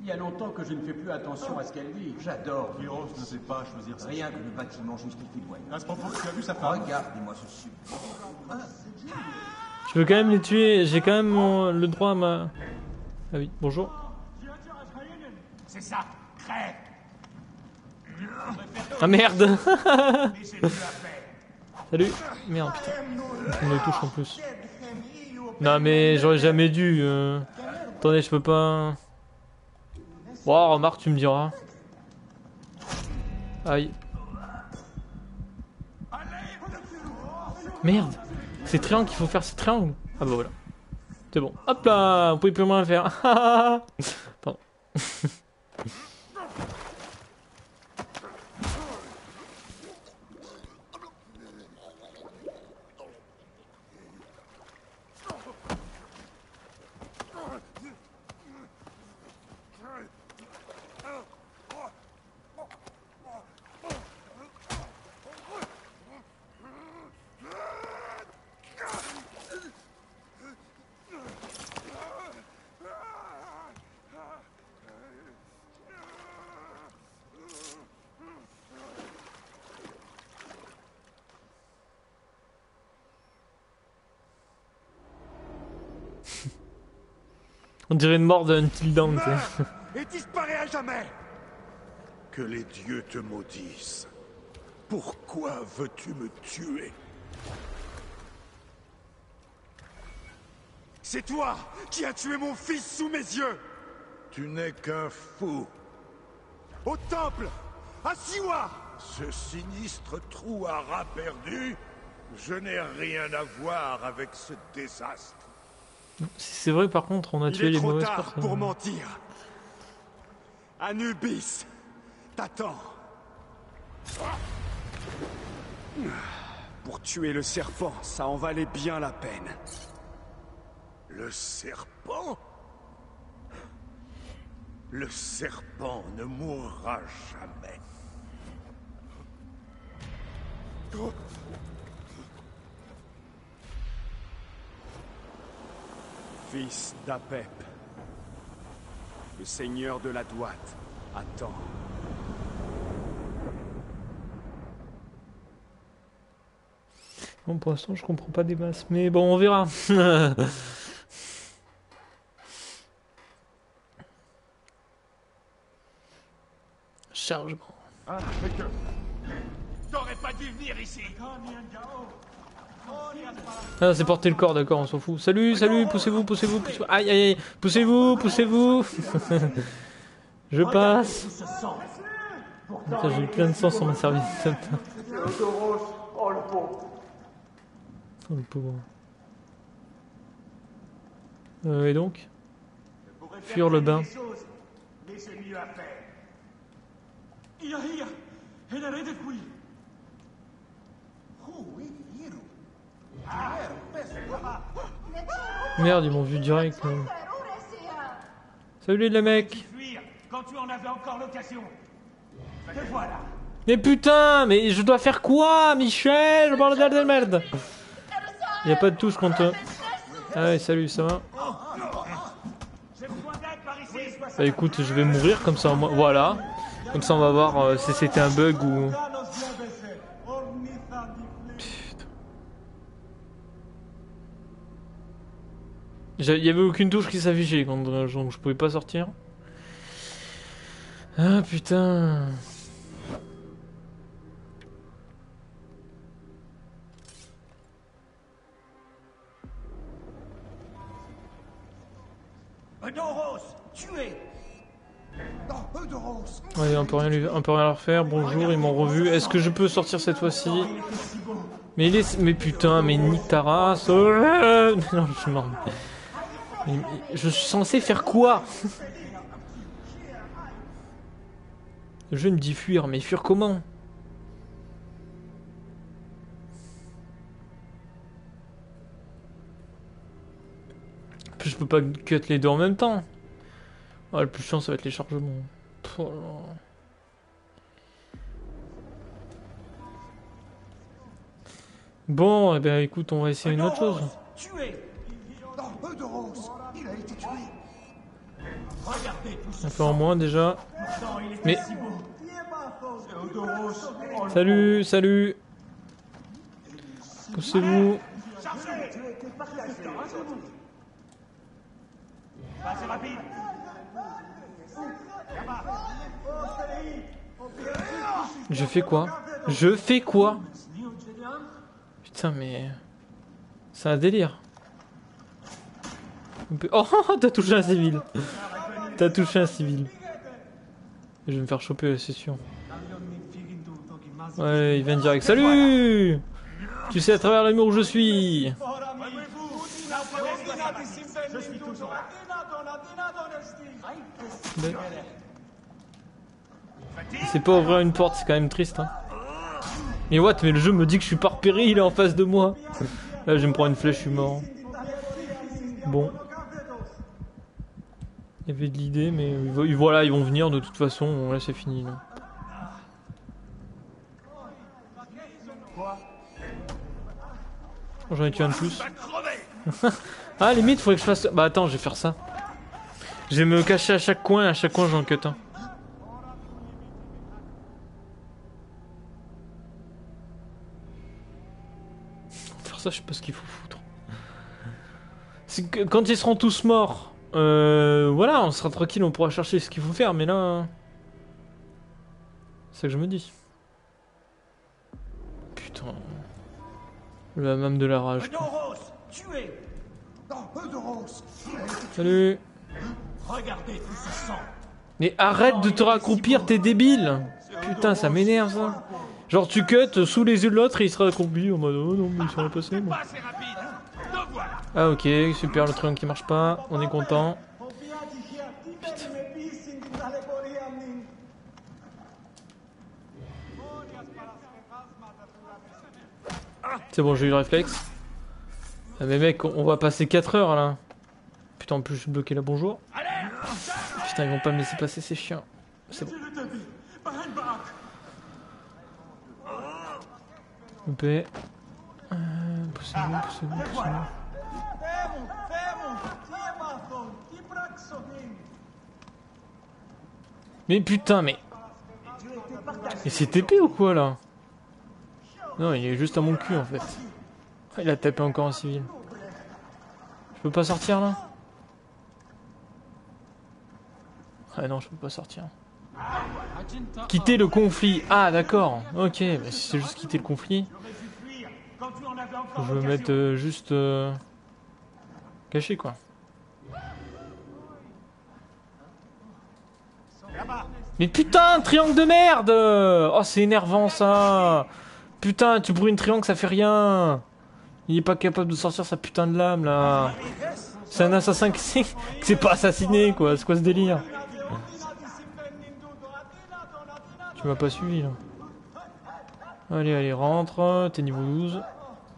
Il y a longtemps que je ne fais plus attention à ce qu'elle dit. J'adore. Kiros ne sait pas choisir Rien que le bâtiment justifie le voyage. À ce propos, tu as vu sa femme Regardez-moi ce sub. Je veux quand même les tuer, j'ai quand même mon- le droit à ma... Ah oui, bonjour. C'est ça Crève Ah merde. Salut Merde, putain. On me touche en plus. Non mais j'aurais jamais dû... euh. Attendez, je peux pas... Wow, remarque, tu me diras. Aïe. Merde C'est triangle qu'il faut faire, c'est triangle Ah bah voilà. C'est bon. Hop là Vous pouvez plus rien faire. Pardon. On dirait une mort d'un sais. Et disparaît à jamais Que les dieux te maudissent. Pourquoi veux-tu me tuer? C'est toi qui as tué mon fils sous mes yeux Tu n'es qu'un fou. Au temple À Siwa Ce sinistre trou à rat perdu, je n'ai rien à voir avec ce désastre. C'est vrai, par contre, on a Il tué est les trop mauvaises tard personnes. pour mentir. Anubis t'attend. Pour tuer le serpent, ça en valait bien la peine. Le serpent? Le serpent ne mourra jamais. Fils d'Apep, le seigneur de la droite, attend. Bon, pour l'instant, je comprends pas des masses, mais bon, on verra. Chargement. T'aurais pas dû venir ici Ah, c'est porter le corps, d'accord, on s'en fout. Salut, salut, poussez-vous, poussez-vous, poussez-vous. Aïe, aïe, aïe, poussez-vous, poussez-vous. Je passe. J'ai plein de sang sur ma serviette. Oh, le pauvre. Euh, et donc Fuir le bain. Merde, ils m'ont vu direct. Salut les mecs. Mais putain, mais je dois faire quoi, Michel? Bordel de merde Y a pas de touche contre... Ah ouais, salut, ça va? Bah écoute, je vais mourir comme ça, voilà. Comme ça, on va voir euh, si c'était un bug ou... Il n'y avait aucune touche qui s'affichait quand euh, donc je pouvais pas sortir. Ah putain. Ouais, on peut rien, lui... on peut rien leur faire. Bonjour, ils m'ont revu. Est-ce que je peux sortir cette fois-ci? Mais il est... mais putain, mais nique ta race. non, je m'en. Je suis censé faire quoi? Jeu me dit fuir, mais fuir comment? Je peux pas cut les deux en même temps. Ah, le plus chiant, ça va être les chargements. Oh. Bon, eh ben écoute, on va essayer une autre chose. Non, Eudoros Il a été tué Regardez tout en moins déjà. Pourtant, il était Mais-. Salut, salut. Poussez-vous. Rapide Je fais quoi? Je fais quoi? Putain, mais. C'est un délire. Oh, t'as touché un civil. T'as touché un civil. Je vais me faire choper, c'est sûr. Ouais, il vient direct. Salut Tu sais à travers l'amour où je suis. C'est pas ouvrir une porte, c'est quand même triste. Hein. Mais what Mais le jeu me dit que je suis pas repéré, il est en face de moi. Là, je vais me prendre une flèche, je suis mort. Bon. Il y avait de l'idée, mais vo- voilà, ils vont venir de toute façon. Là, c'est fini. J'en ai tué un de plus. ah, limite, faudrait que je fasse. Bah, attends, je vais faire ça. Je vais me cacher à chaque coin, à chaque coin, j'en cut un. Faire ça, je sais pas ce qu'il faut foutre. C'est que quand ils seront tous morts, euh, voilà, on sera tranquille, on pourra chercher ce qu'il faut faire, mais là. C'est ça que je me dis. Putain. Le même de la rage. Salut Mais arrête de te raccroupir, t'es débile Putain, ça m'énerve ça. Genre tu cut sous les yeux de l'autre et il sera accroupi en mode oh non mais il s'en est passé moi. Ah ok, super, le triangle qui marche pas, on est content. C'est bon, j'ai eu le réflexe. Ah, mais mec, on va passer 4 heures là. Putain, en plus je suis bloqué là, bonjour. Putain, ils vont pas me laisser passer, c'est chiant. C'est bon. OP. Euh, poussez-vous, poussez-vous, poussez-vous. Mais putain, mais. Et c'est TP ou quoi là? Non, il est juste à mon cul en fait. Ah, Il a tapé encore en civil. Je peux pas sortir là? Ah non, je peux pas sortir. Quitter le conflit. Ah d'accord. Ok, mais si c'est juste quitter le conflit. Je me mette euh, juste euh, caché quoi. Mais putain, triangle de merde Oh, c'est énervant ça Putain, tu brûles une triangle, ça fait rien Il est pas capable de sortir sa putain de lame là C'est un assassin qui s'est qui pas assassiné quoi, c'est quoi ce délire? Tu m'as pas suivi là. Allez, allez, rentre, t'es niveau 12.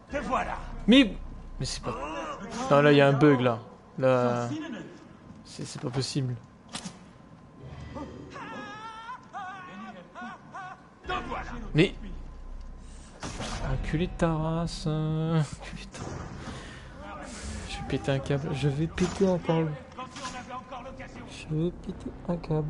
Te voilà Mais. Mais c'est pas. Non, là, il y a un bug là. Là. C'est pas possible. Mais. Enculé de ta race. de Je vais péter un câble. Je vais péter un câble. Je vais péter un câble.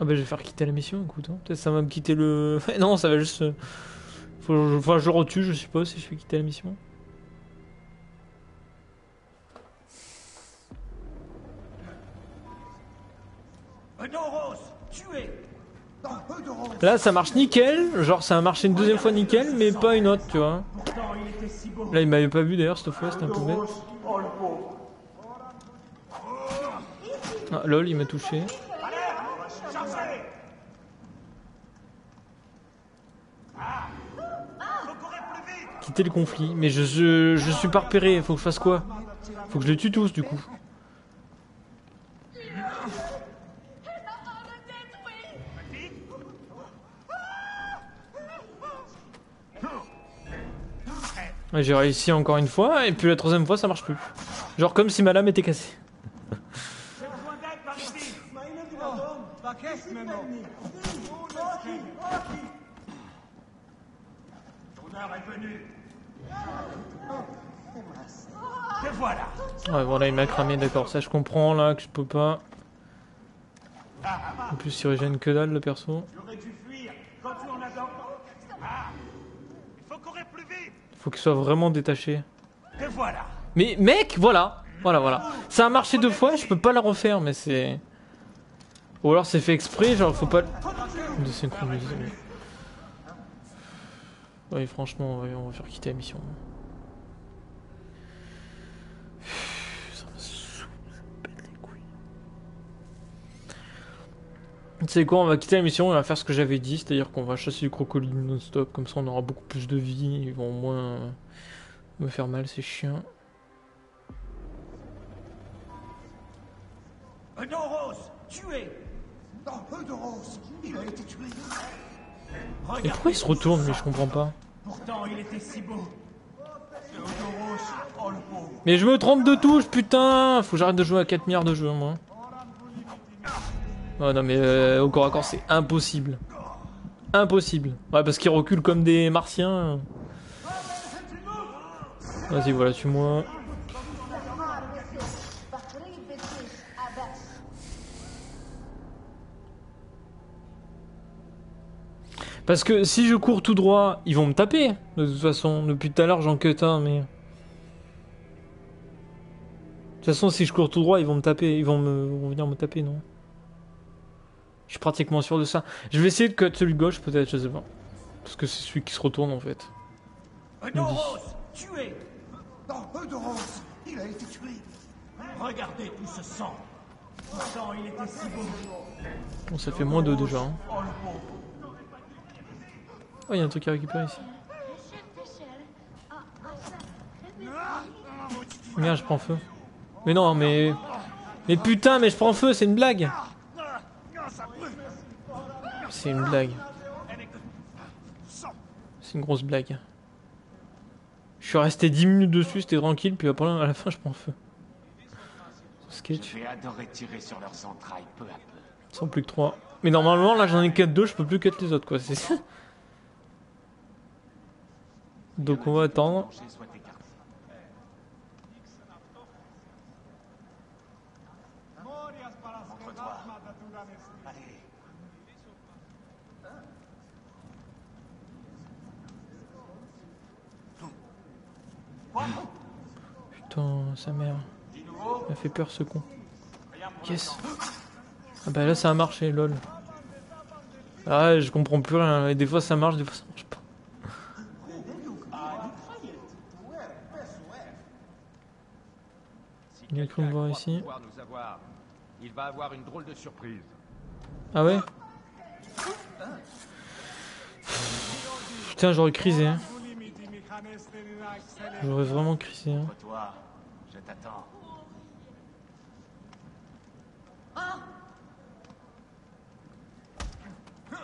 Ah bah je vais faire quitter la mission, écoute. hein. Peut-être ça va me quitter le... non, ça va juste... euh, Faut. Enfin, je retue, je suppose, si je fais quitter la mission. Là, ça marche nickel. Genre, ça a marché une deuxième fois nickel, mais pas une autre, tu vois. Là, il m'avait pas vu d'ailleurs cette fois, c'était un peu bête. Oh. Ah, lol, il m'a touché. Chargez Quitter le conflit. Mais je, je, je suis pas repéré, faut que je fasse quoi? Faut que je les tue tous du coup. J'ai réussi encore une fois, et puis la troisième fois ça marche plus. Genre comme si ma lame était cassée. Ouais, voilà, il m'a cramé, d'accord, ça je comprends là que je peux pas. En plus, il régène que dalle le perso fuir quand tu en as dans... Ah Il faut courir plus vite. Faut qu'il soit vraiment détaché. Voilà. Mais mec, voilà, voilà, voilà. Ça a marché deux fois, je peux pas la refaire, mais c'est. Ou alors c'est fait exprès, genre faut pas. De synchroniser. Oui, franchement, ouais, on va faire quitter la mission. Ça me saoule, ça me pète les couilles. Tu sais quoi, on va quitter la mission, on va faire ce que j'avais dit, c'est-à-dire qu'on va chasser du crocodile non-stop, comme ça on aura beaucoup plus de vie, ils vont moins me faire mal ces chiens. Eudoros, tué. Non, Eudoros, il a été tué. Et pourquoi il se retourne, mais je comprends pas. Pourtant, il était si beau. Eudoros, oh le pauvre. Mais je me trompe de touche, putain Faut que j'arrête de jouer à 4 milliards de jeux, moi. Oh non, mais euh, au corps à corps, c'est impossible. Impossible. Ouais, parce qu'ils reculent comme des martiens. Vas-y, voilà, tue-moi. Parce que si je cours tout droit, ils vont me taper. De toute façon, depuis tout à l'heure, j'en cut un, mais. De toute façon, si je cours tout droit, ils vont me taper. Ils vont, me... vont venir me taper, non? Je suis pratiquement sûr de ça. Je vais essayer de cut celui de gauche, peut-être, je sais pas. Parce que c'est celui qui se retourne, en fait. Eudoros, tué. Eudoros, il a été tué. Regardez tout ce sang. Pourtant, il était si beau. Bon, ça fait moins 2 déjà. hein. Oh. Oh, il y a un truc à récupérer ici. Merde, je prends feu. Mais non, mais. Mais putain, mais je prends feu, c'est une blague C'est une blague. C'est une grosse blague. Je suis resté 10 minutes dessus, c'était tranquille, puis après, à la fin, je prends feu. Sketch, sans plus que 3. Mais normalement, là, j'en ai que 2, je peux plus cut les autres, quoi. c'est- Donc, on va attendre. Danger soit écarté. Montre-toi. Allez. Putain, sa mère. Il a fait peur ce con. Yes. Ah bah là ça a marché, lol. Ah ouais, je comprends plus rien. Et des fois ça marche, des fois ça marche pas. Il a cru me voir ici. pouvoir nous avoir, il va avoir une drôle de surprise. Ah ouais? Putain, j'aurais crisé. Hein. J'aurais vraiment crisé. Hein. Je t'attends.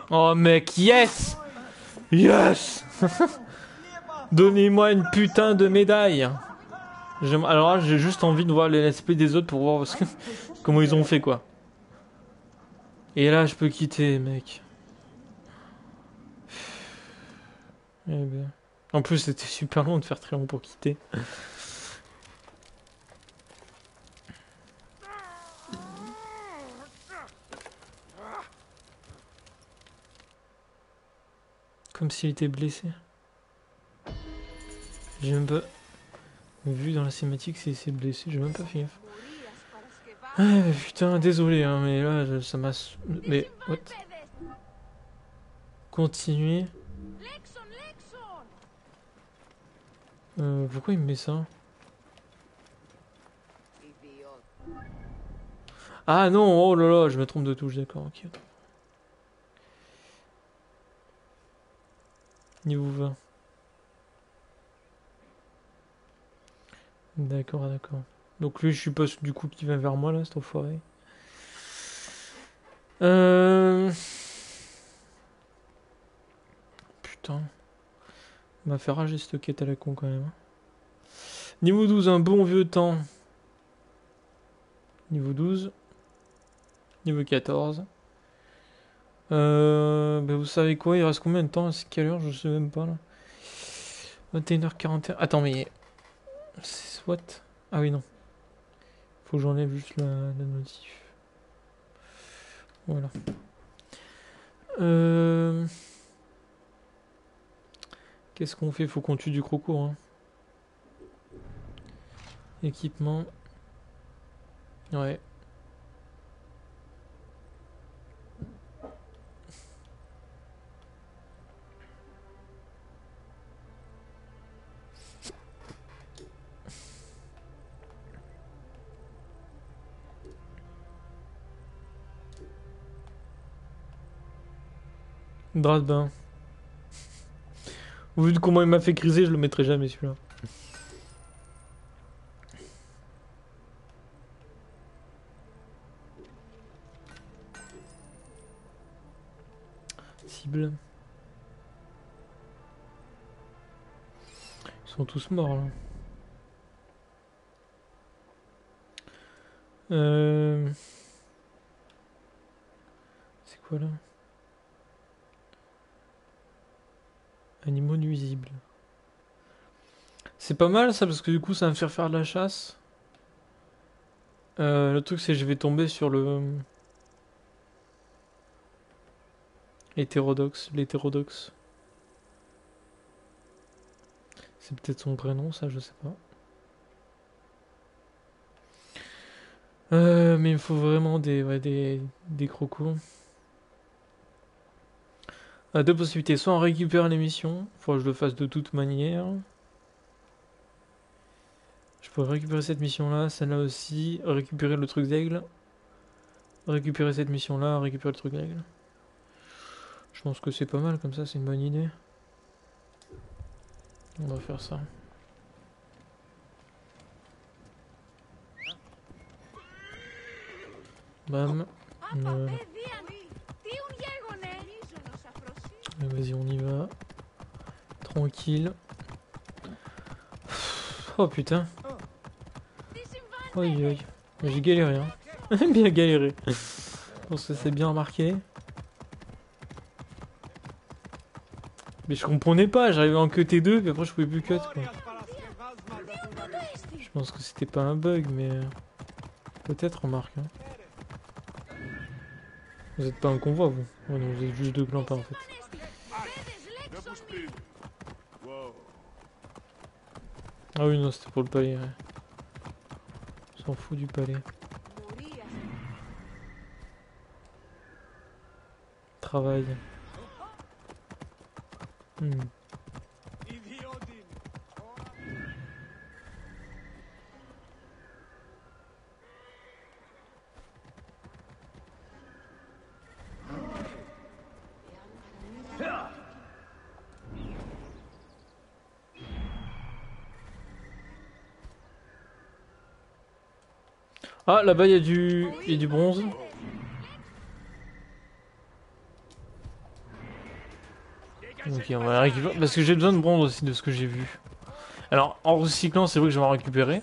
Oh mec, yes Yes Donnez-moi une putain de médaille. Alors là, j'ai juste envie de voir les play des autres pour voir que- comment ils ont fait quoi. Et là, je peux quitter, mec. Eh ben. En plus, c'était super long de faire très long pour quitter. Comme s'il était blessé. J'ai même pas vu dans la cinématique s'il s'est blessé, j'ai même pas fait gaffe. Ah putain, désolé, hein, mais là, ça m'a... Mais, what? Euh, pourquoi il me met ça Ah non, oh là là, je me trompe de touche, d'accord, ok. Niveau 20. D'accord, d'accord. Donc lui, je suppose du coup qu'il va vers moi là, cet enfoiré. Euh... Putain. M'a fait rager cette quête à la con quand même. hein. Niveau 12, un bon vieux temps. Niveau 12. Niveau 14. Euh, ben vous savez quoi, il reste combien de temps C'est quelle heure Je sais même pas là. 21h41. Attends, mais. C'est what? Ah oui, non. Faut que j'enlève juste la, la notif. Voilà. Euh... Qu'est-ce qu'on fait? Faut qu'on tue du croco. Hein. Équipement. Ouais. Drap. Vu de comment il m'a fait criser, je le mettrai jamais celui-là. Cible. Ils sont tous morts là. Euh... C'est quoi là? Animaux nuisibles. C'est pas mal ça parce que du coup ça va me faire faire de la chasse. Euh, le truc c'est que je vais tomber sur le hétérodoxe, l'hétérodoxe. C'est peut-être son prénom ça, je sais pas. Euh, mais il me faut vraiment des ouais, des des crocos. On a deux possibilités. Soit on récupère l'émission. Faut que je le fasse de toute manière. Je pourrais récupérer cette mission-là, celle-là aussi. Récupérer le truc d'aigle. Récupérer cette mission-là, récupérer le truc d'aigle. Je pense que c'est pas mal comme ça, c'est une bonne idée. On va faire ça. Bam. Euh, Vas-y, on y va. Tranquille. Oh putain. Oi, oi. J'ai galéré, hein. bien galéré. Je pense que c'est bien remarqué. Mais je comprenais pas, j'arrivais en cut 2 puis après je pouvais plus cut quoi. Je pense que c'était pas un bug mais peut-être remarque. hein. Vous êtes pas un convoi vous Ouais non vous êtes juste deux clampins en fait. Ah oui non c'était pour le palais ouais. On s'en fout du palais. Travail. Hmm. Ah là-bas il y a du bronze. Ok on va la récupérer parce que j'ai besoin de bronze aussi de ce que j'ai vu. Alors en recyclant c'est vrai que je vais en récupérer.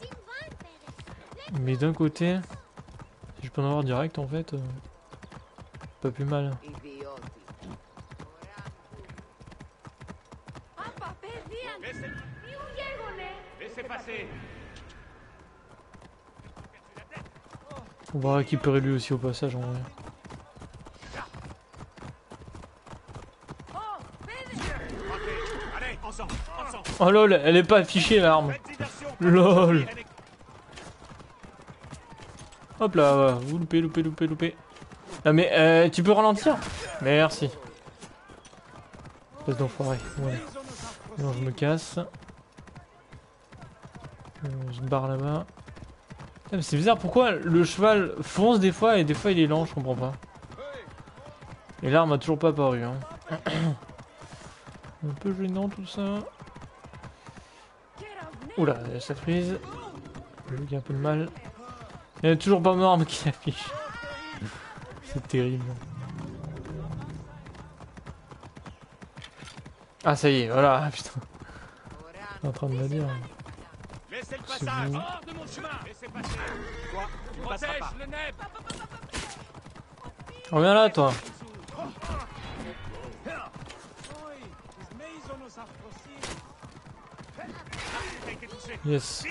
Mais d'un côté, si je peux en avoir direct en fait, euh, pas plus mal. Laissez... Laissez passer. On va récupérer lui aussi au passage en vrai. Oh lol, elle est pas affichée l'arme. Lol. Hop là, vous loupez, loupez, loupez, loupez. Ah mais euh, tu peux ralentir? Merci. Espèce d'enfoiré, voilà. Non, je me casse. On se barre là-bas. C'est bizarre, pourquoi le cheval fonce des fois et des fois il est lent, je comprends pas. Et l'arme a toujours pas apparu. Hein. Un peu gênant tout ça. Oula, ça frise. Le a un peu de mal. Il y a toujours pas mort mais qui affiche. C'est terrible. Ah ça y est, voilà, putain. Il est en train de me dire. Laissez le passage. Hors de mon chemin Laissez passer Toi, tu ne passeras pas. le neb Reviens là toi. Yes.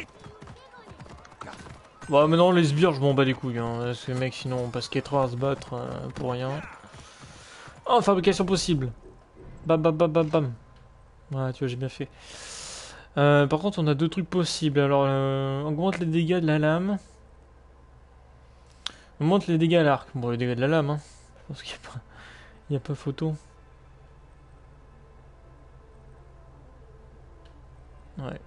Bon, maintenant les sbires, je m'en bats les couilles. Hein. Parce que mec, sinon on passe 4 heures à se battre euh, pour rien. Oh, fabrication possible. Bam, bam, bam, bam, bam. Ouais, tu vois, j'ai bien fait. Euh, par contre, on a deux trucs possibles. Alors, euh, augmente les dégâts de la lame. Augmente les dégâts à l'arc. Bon, les dégâts de la lame, hein. Je pense qu'il n'y a, pas- a pas photo. Ouais.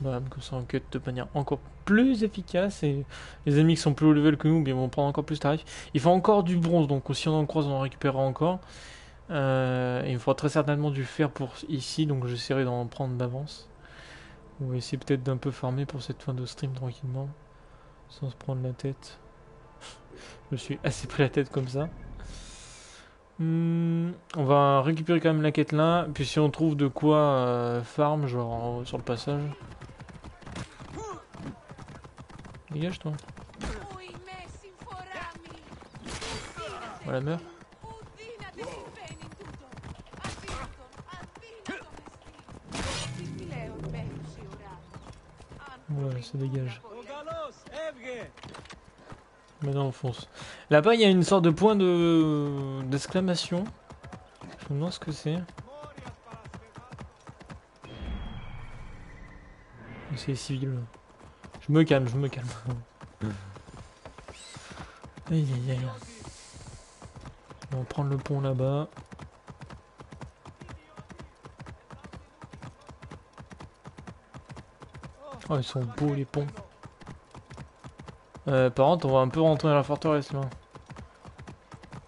Bam, comme ça on cut de manière encore plus efficace et les ennemis qui sont plus haut level que nous bien, vont prendre encore plus tarif. Il faut encore du bronze, donc si on en croise on en récupérera encore. Euh, il me faudra très certainement du fer pour ici, donc j'essaierai d'en prendre d'avance. On va essayer peut-être d'un peu farmer pour cette fin de stream tranquillement, sans se prendre la tête. Je me suis assez pris la tête comme ça. Hmm, on va récupérer quand même la quête là, puis si on trouve de quoi euh, farm, genre sur le passage. Dégage toi. Voilà, meurs. Voilà, ça dégage. Maintenant on fonce. Là-bas il y a une sorte de point de d'exclamation. Je me demande ce que c'est. C'est les civils. Je me calme, je me calme. Aïe aïe aïe. On va prendre le pont là-bas. Oh ils sont beaux les ponts. Euh, par contre, on va un peu rentrer dans la forteresse là.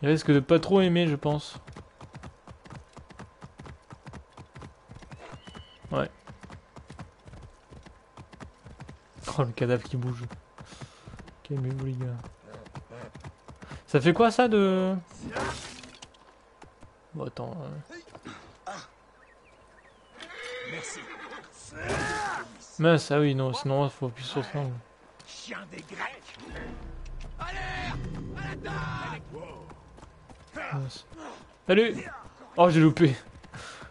Il risque de pas trop aimer, je pense. Ouais. Oh, le cadavre qui bouge. Calmez-vous, les gars. Ça fait quoi ça de. Bon, attends. euh. Merci. Mince, ah oui, non, sinon, faut appuyer sur ça. Chien des Grecs Mince. Salut Oh, j'ai loupé.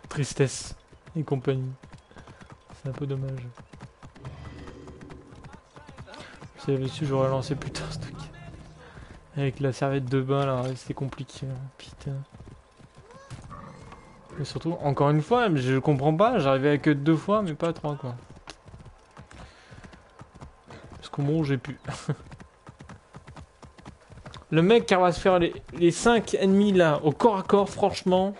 Tristesse et compagnie. C'est un peu dommage. Si j'avais su, j'aurais lancé plus tard ce truc. Avec la serviette de bain, là, c'était compliqué. hein. Putain. Et surtout, encore une fois, je comprends pas, j'arrivais à que deux fois, mais pas à trois, quoi. Où j'ai pu. Le mec qui va se faire les, les 5 ennemis là au corps à corps, franchement.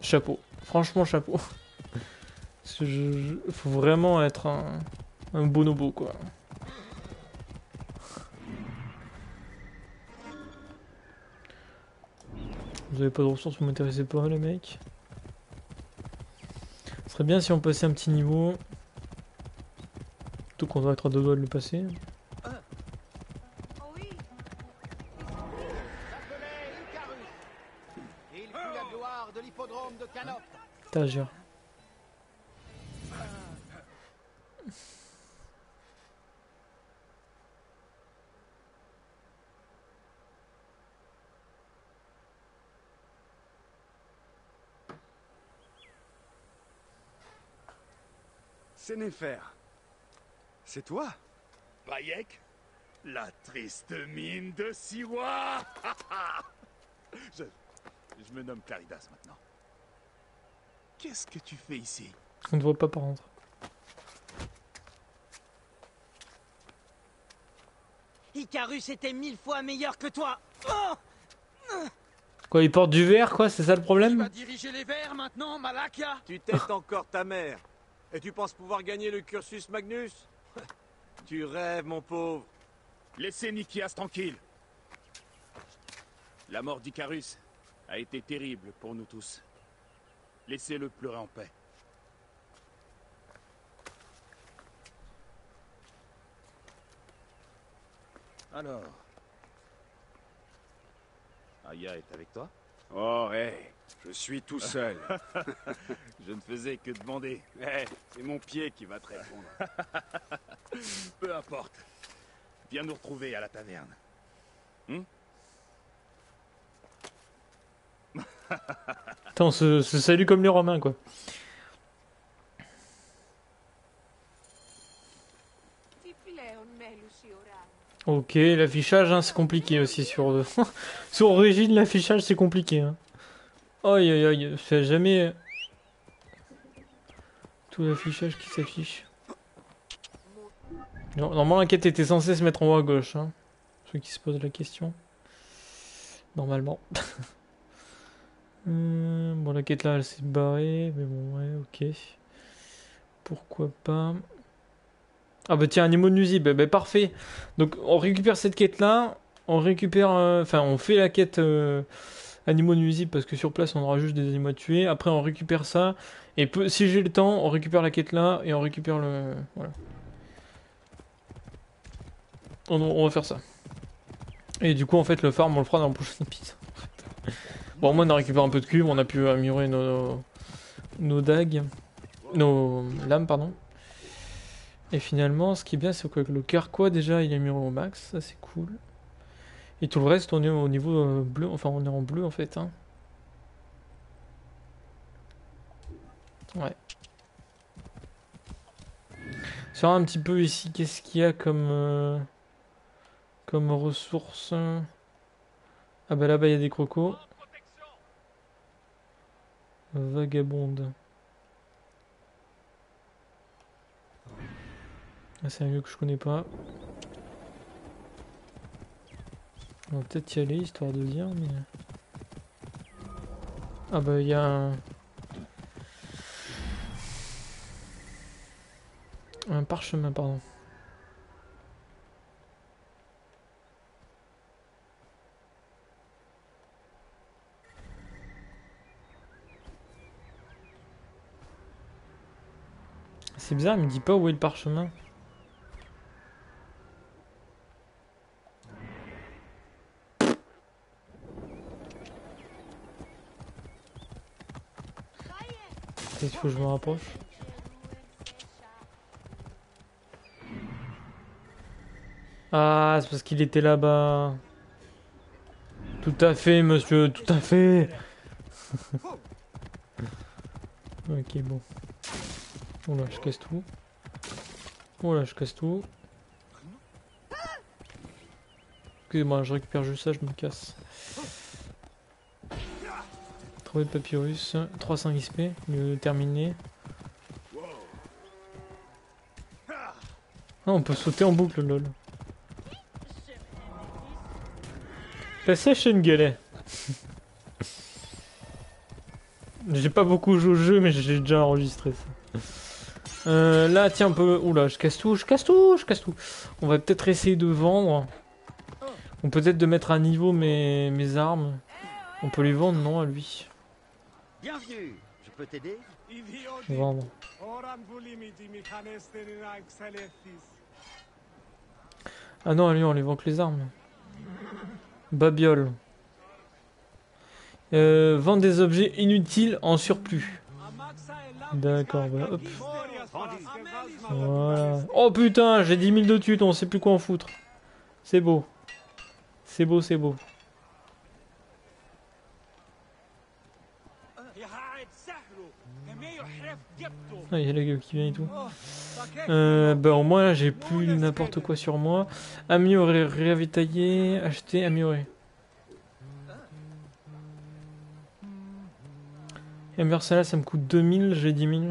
Chapeau. Franchement, chapeau. Faut vraiment être un, un bonobo quoi. Vous avez pas de ressources, vous m'intéressez pas les mecs. Ce serait bien si on passait un petit niveau. Tout qu'on doit être à deux doigts de le passer. Il fut C'est toi Bayek La triste mine de Siwa je, je me nomme Claridas maintenant. Qu'est-ce que tu fais ici? On ne voit pas par contre. Icarus était mille fois meilleur que toi. Oh Quoi, il porte du verre, quoi C'est ça le Tu problème vas diriger les vers maintenant, Malakia Tu têtes encore ta mère. Et tu penses pouvoir gagner le cursus Magnus? Tu rêves, mon pauvre. Laissez Nikias tranquille. La mort d'Icarus a été terrible pour nous tous. Laissez-le pleurer en paix. Alors. Aya est avec toi? Oh, hé, je suis tout seul. Je ne faisais que demander. C'est mon pied qui va te répondre. Peu importe. Viens nous retrouver à la taverne. Attends, on se, se salue comme les Romains, quoi. Ok, l'affichage, hein, c'est compliqué aussi sur... sur Origine, l'affichage, c'est compliqué. Hein. Aïe, aïe, aïe, c'est jamais... Tout l'affichage qui s'affiche. Normalement, la quête était censée se mettre en haut à gauche. Hein. Ceux qui se posent la question. Normalement. Hum, bon, la quête là, elle s'est barrée. Mais bon, ouais, ok. Pourquoi pas? Ah bah tiens, animaux nuisibles. Bah, parfait. Donc, on récupère cette quête là. On récupère. euh, Enfin, on fait la quête euh, animaux nuisibles parce que sur place, on aura juste des animaux à tuer. Après, on récupère ça. Et peu- si j'ai le temps, on récupère la quête là. Et on récupère le. Voilà. On, va faire ça. Et du coup, en fait, le farm, on le fera dans le prochain épisode. Bon, au moins, on a récupéré un peu de cube, on a pu améliorer nos, nos dagues, nos lames, pardon. Et finalement, ce qui est bien, c'est que le carquois, déjà, il est amélioré au max, ça c'est cool. Et tout le reste, on est au niveau euh, bleu, enfin, on est en bleu en fait. Hein. Ouais. Sur un petit peu ici, qu'est-ce qu'il y a comme, euh, comme ressources? Ah bah là-bas, il y a des crocos. Vagabonde. Ah, c'est un lieu que je connais pas. On va peut-être y aller histoire de dire, mais. Ah bah il y a un. Un parchemin, pardon. C'est bizarre, il me dit pas où est le parchemin. Peut-être faut que je me rapproche. Ah, c'est parce qu'il était là-bas. Tout à fait, monsieur, tout à fait. ok, bon. Oh là, je casse tout. Oh là, je casse tout. Excusez-moi, je récupère juste ça, je me casse. Trouver le papyrus, 300 XP, mieux terminé. Ah, on peut sauter en boucle, lol. Une galet. J'ai pas beaucoup joué au jeu, mais j'ai déjà enregistré ça. Euh, là, tiens, on peut. Oula, je casse tout, je casse tout, je casse tout. On va peut-être essayer de vendre. On peut peut-être de mettre à niveau mes, mes armes. On peut les vendre, non, à lui. Bienvenue, je peux t'aider? Ah non, lui, on les vend que les armes. Babiole. Euh, vendre des objets inutiles en surplus. D'accord, voilà. Voilà. Oh putain, j'ai 10 000 de tutes, on sait plus quoi en foutre. C'est beau. C'est beau, c'est beau. Ah, il y a la gueule qui vient et tout. Euh, bah au moins là j'ai plus n'importe quoi sur moi. Améliorer, ravitailler, acheter, améliorer. Améliorer ça là ça me coûte 2000, j'ai 10 000.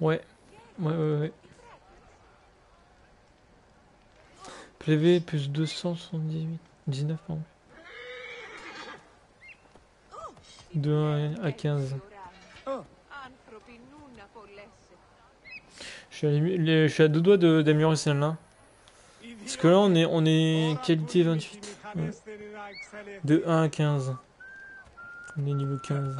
Ouais. Ouais, ouais, ouais. PV plus 278. 19, pardon. De 1 à 15. Je suis à, à deux doigts d'améliorer celle-là. Parce que là, on est, on est qualité 28. Ouais. De 1 à 15. On est niveau 15.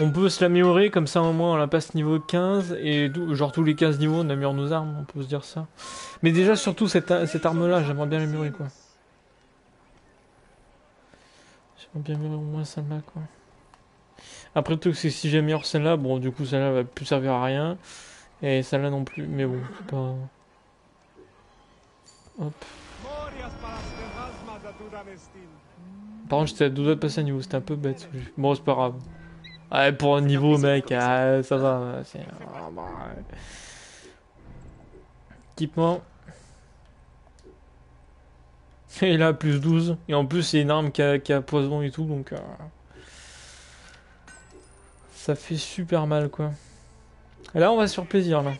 On peut se l'améliorer, comme ça au moins on la passe niveau 15, et tout- genre tous les 15 niveaux on améliore nos armes, on peut se dire ça. Mais déjà surtout cette, cette arme là, j'aimerais bien l'améliorer quoi. J'aimerais bien améliorer au moins celle-là quoi. Après truc c'est si j'améliore celle-là, bon du coup celle-là va plus servir à rien, et celle-là non plus, mais bon, c'est pas... Hop. Par contre j'étais à deux doigts de passer à niveau, c'était un peu bête. Bon c'est pas grave. Ouais, pour un niveau, mec, ah, ça va. ah, bah, ouais. Équipement. Et là, plus 12. Et en plus, c'est une arme qui a, qui a poison et tout, donc... euh, Ça fait super mal, quoi. Et là, on va sur plaisir, là.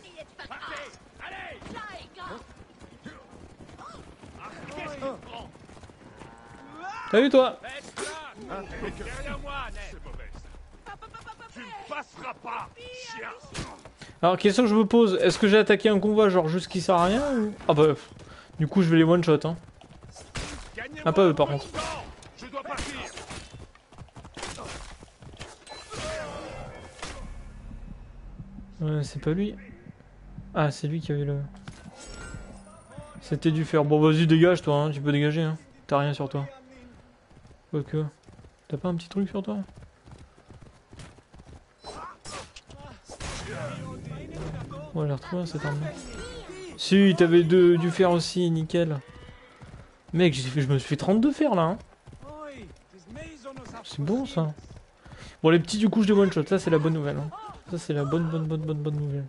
Salut, toi? Passeras pas, chien Alors, question que je me pose, est-ce que j'ai attaqué un convoi genre juste qui sert à rien ou... Ah bah, pff, du coup je vais les one shot hein. Ah pas eux par contre. Je dois partir Ouais, c'est pas lui. Ah, c'est lui qui avait le... C'était dû faire. Bon, vas-y, dégage toi, hein, tu peux dégager. Hein. T'as rien sur toi. Ok. T'as pas un petit truc sur toi? On va la retrouver cette arme. Si, t'avais du fer aussi, nickel. Mec, j'ai fait- je me suis fait 32 fer là. Hein. C'est bon ça. Bon, les petits, du coup, je les one shot. Ça, c'est la bonne nouvelle. hein. Ça, c'est la bonne, bonne, bonne, bonne, bonne nouvelle.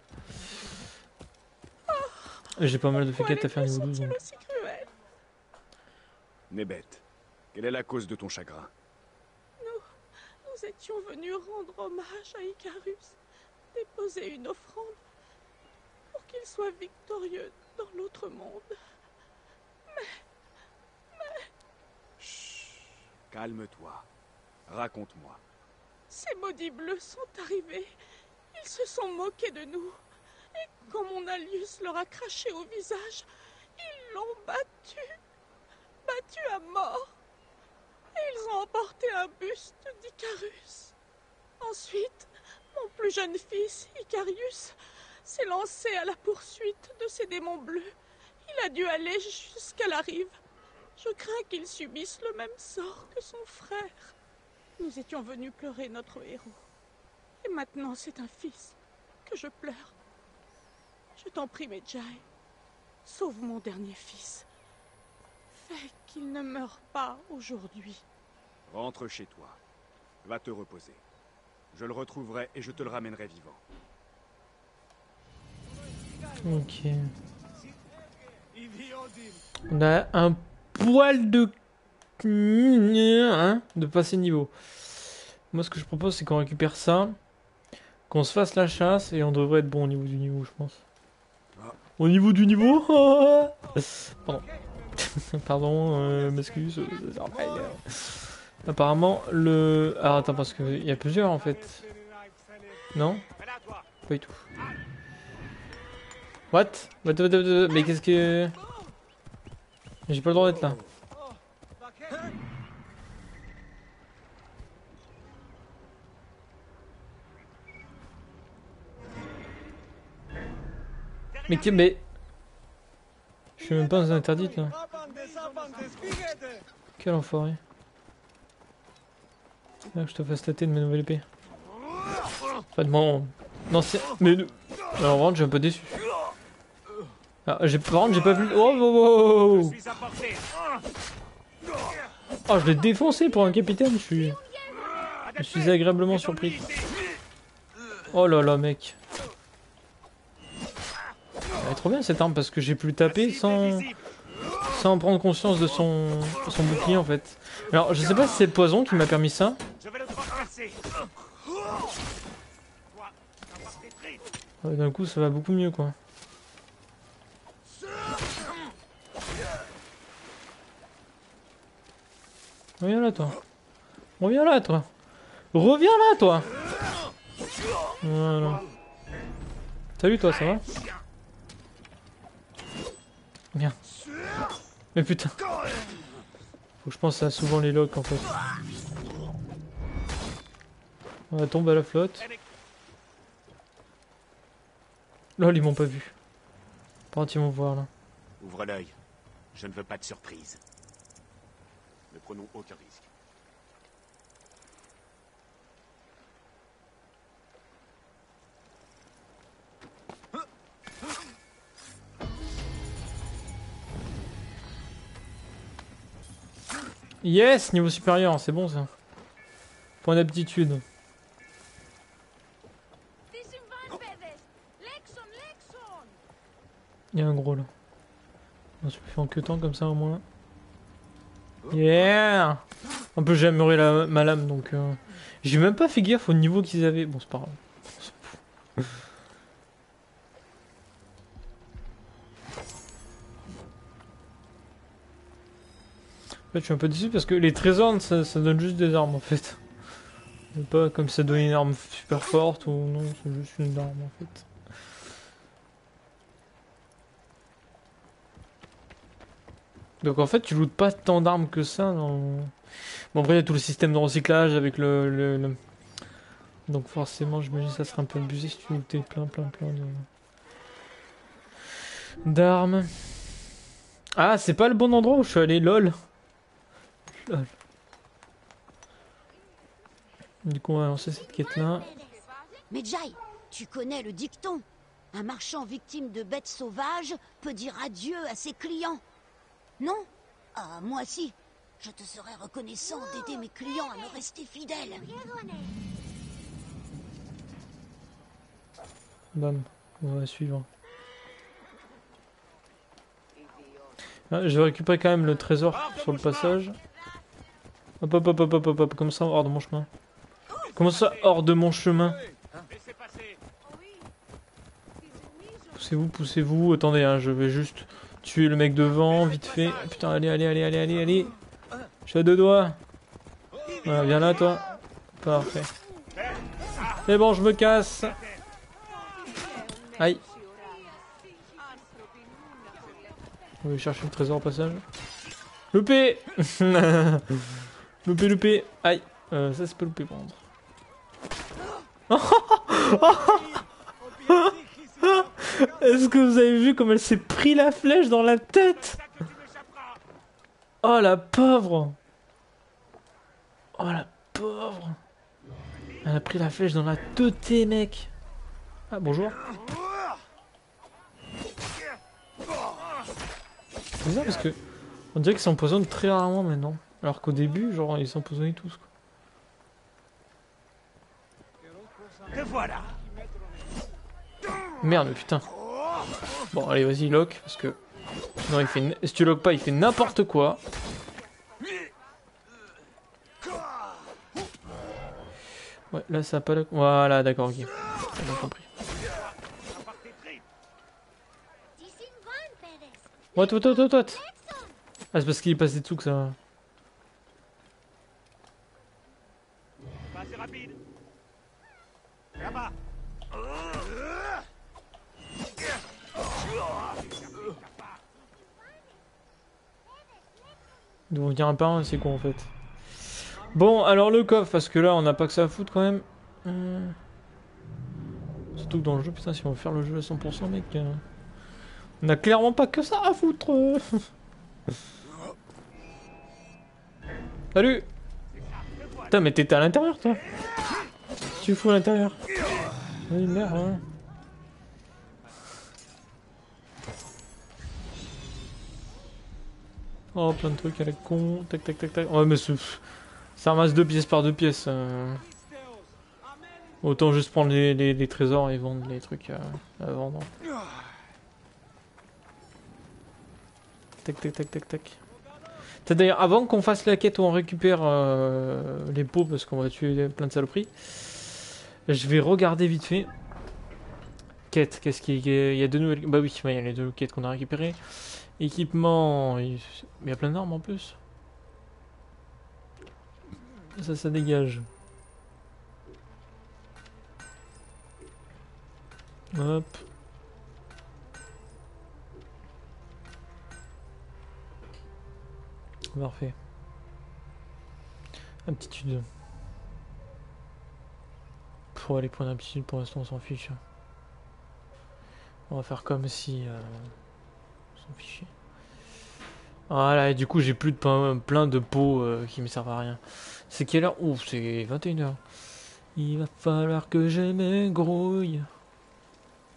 J'ai pas mal de féquettes à faire niveau 12. donc. aussi cruel. Nébet, quelle est la cause de ton chagrin? Nous étions venus rendre hommage à Icarus, déposer une offrande qu'il soit victorieux dans l'autre monde. Calme-toi. Raconte-moi. Ces maudits bleus sont arrivés. Ils se sont moqués de nous. Et quand mon Alius leur a craché au visage, ils l'ont battu. Battu à mort. Et ils ont emporté un buste d'Icarus. Ensuite, mon plus jeune fils, Icarius, s'est lancé à la poursuite de ces démons bleus. Il a dû aller jusqu'à la rive. Je crains qu'il subisse le même sort que son frère. Nous étions venus pleurer notre héros. Et maintenant, c'est un fils que je pleure. Je t'en prie, Medjay. Sauve mon dernier fils. Fais qu'il ne meure pas aujourd'hui. Rentre chez toi. Va te reposer. Je le retrouverai et je te le ramènerai vivant. Ok. On a un poil de... Hein, de passer niveau. Moi, ce que je propose, c'est qu'on récupère ça, qu'on se fasse la chasse, et on devrait être bon au niveau du niveau, je pense. Au niveau du niveau Pardon. Pardon, euh, m'excuse. Apparemment, le... Ah, attends, parce qu'il y a plusieurs, en fait. Non? Pas du tout. What? What, what, what, Mais qu'est-ce que... J'ai pas le droit d'être là. Mais que... Mais... Je suis même pas dans un interdit là. Quel enfoiré. Là, je te fasse tâter de ma nouvelle épée. Enfin, de mon... Non, c'est... Mais... Alors, vraiment, je suis un peu déçu. Ah, j'ai... Par contre, j'ai pas vu... Oh, oh, oh, oh, oh. Oh, je l'ai défoncé pour un capitaine, je suis... Je suis agréablement surpris. Oh là là, mec. Elle est trop bien cette arme parce que j'ai pu taper sans... Sans prendre conscience de son, son bouclier en fait. Alors je sais pas si c'est le poison qui m'a permis ça. D'un coup, ça va beaucoup mieux, quoi. Reviens là, toi. Reviens là, toi. Reviens là, toi. Salut, toi, ça va? Viens. Mais putain. Faut que je pense à souvent les locks, en fait. On va tomber à la flotte. Lol, ils m'ont pas vu. Par ils vont voir, là. Ouvre l'œil. Je ne veux pas de surprise. Ne prenons aucun risque. Yes, niveau supérieur, c'est bon ça. Point d'aptitude. Il y a un gros là. On se fait en que temps comme ça au moins. Yeah Un peu j'ai amélioré la, ma lame donc... euh, J'ai même pas fait gaffe au niveau qu'ils avaient. Bon c'est pas grave. En fait, je suis un peu déçu parce que les trésors, ça, ça donne juste des armes en fait. Pas comme ça donnait une arme super forte ou non, c'est juste une arme en fait. Donc en fait, tu lootes pas tant d'armes que ça dans... Bon après, il y a tout le système de recyclage avec le... Donc forcément, j'imagine que ça serait un peu abusé si tu lootais plein plein plein de... D'armes. Ah, c'est pas le bon endroit où je suis allé, lol. Lol. Du coup, on va lancer cette quête-là. Medjay, tu connais le dicton. Un marchand victime de bêtes sauvages peut dire adieu à ses clients. Non Ah, moi si. Je te serais reconnaissant d'aider mes clients à me rester fidèles. Bam, on va suivre. Ah, je vais récupérer quand même le trésor sur le passage. Hop hop hop hop hop hop, hop. comment ça hors de mon chemin Comment ça hors de mon chemin? Poussez-vous, poussez-vous. Attendez, hein, je vais juste tuer le mec devant, vite fait. Putain, allez, allez, allez, allez, allez, allez. Je suis à deux doigts. Viens là, toi. Parfait. C'est bon, je me casse. Aïe. On va chercher le trésor au passage. Loupé Loupé, loupé. Aïe. Euh, ça, c'est pas loupé, par contre. Est-ce que vous avez vu comme elle s'est pris la flèche dans la tête Oh la pauvre Oh la pauvre Elle a pris la flèche dans la tête, mec Ah bonjour C'est bizarre parce que on dirait qu'ils s'empoisonnent très rarement maintenant. Alors qu'au début, genre, ils s'empoisonnaient tous. Quoi. Te voilà Merde, putain. Bon, allez, vas-y, lock, parce que... Sinon, il fait... Si tu lock pas, il fait n'importe quoi. Ouais, là, ça a pas lock... Voilà, d'accord, ok. Bien compris. What, what, what, what, what? Ah, c'est parce qu'il est passé dessous que ça... Pas assez rapide Là-bas D'où on vient un par un, c'est quoi en fait Bon, alors le coffre, parce que là on n'a pas que ça à foutre quand même. Euh, Surtout que dans le jeu, putain, si on veut faire le jeu à 100%, mec, euh, on a clairement pas que ça à foutre. Salut Putain, mais t'étais à l'intérieur toi Tu fous à l'intérieur merde, hein. Oh, plein de trucs à la con. Tac, tac, tac, tac. Ouais, mais ça ramasse deux pièces par deux pièces. euh. Autant juste prendre les, trésors et vendre les trucs à, à vendre. Tac, tac, tac, tac, tac. D'ailleurs, avant qu'on fasse la quête où on récupère euh, les pots, parce qu'on va tuer plein de saloperies, Je vais regarder vite fait. Quête, qu'est-ce qu'il y a Il y a deux nouvelles. Bah oui, il y a les deux quêtes qu'on a récupérées. Équipement, il y a plein d'armes en plus. Ça, ça dégage. Hop. Parfait. Aptitude. Pour les points d'aptitude, pour l'instant, on s'en fiche. On va faire comme si... Euh, Voilà, et du coup, j'ai plus de pain, plein de pots euh, qui me servent à rien. C'est quelle heure? Ouf, c'est 21h. Il va falloir que je me grouille.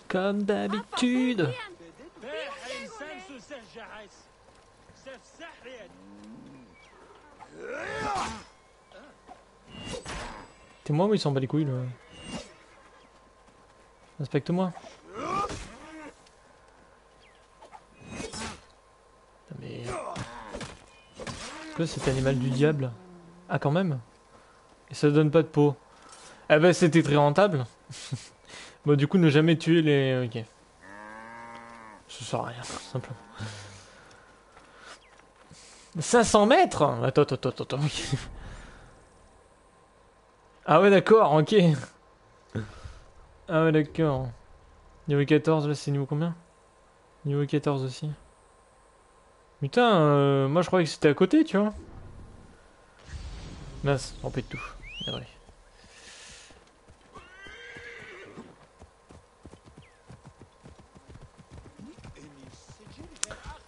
Comme d'habitude. T'es moi ou il s'en bat les couilles là Inspecte-moi. Mais... Quoi cet animal du diable? Ah quand même Et ça donne pas de peau. Ah bah c'était très rentable. bon du coup ne jamais tuer les... Ok. Ça sert à rien, simplement. 500 mètres? Attends, attends, attends, attends. ah ouais d'accord, ok. Ah ouais d'accord. Niveau 14 là c'est niveau combien? Niveau 14 aussi. Putain, euh, moi je croyais que c'était à côté, tu vois. Mince, on de tout.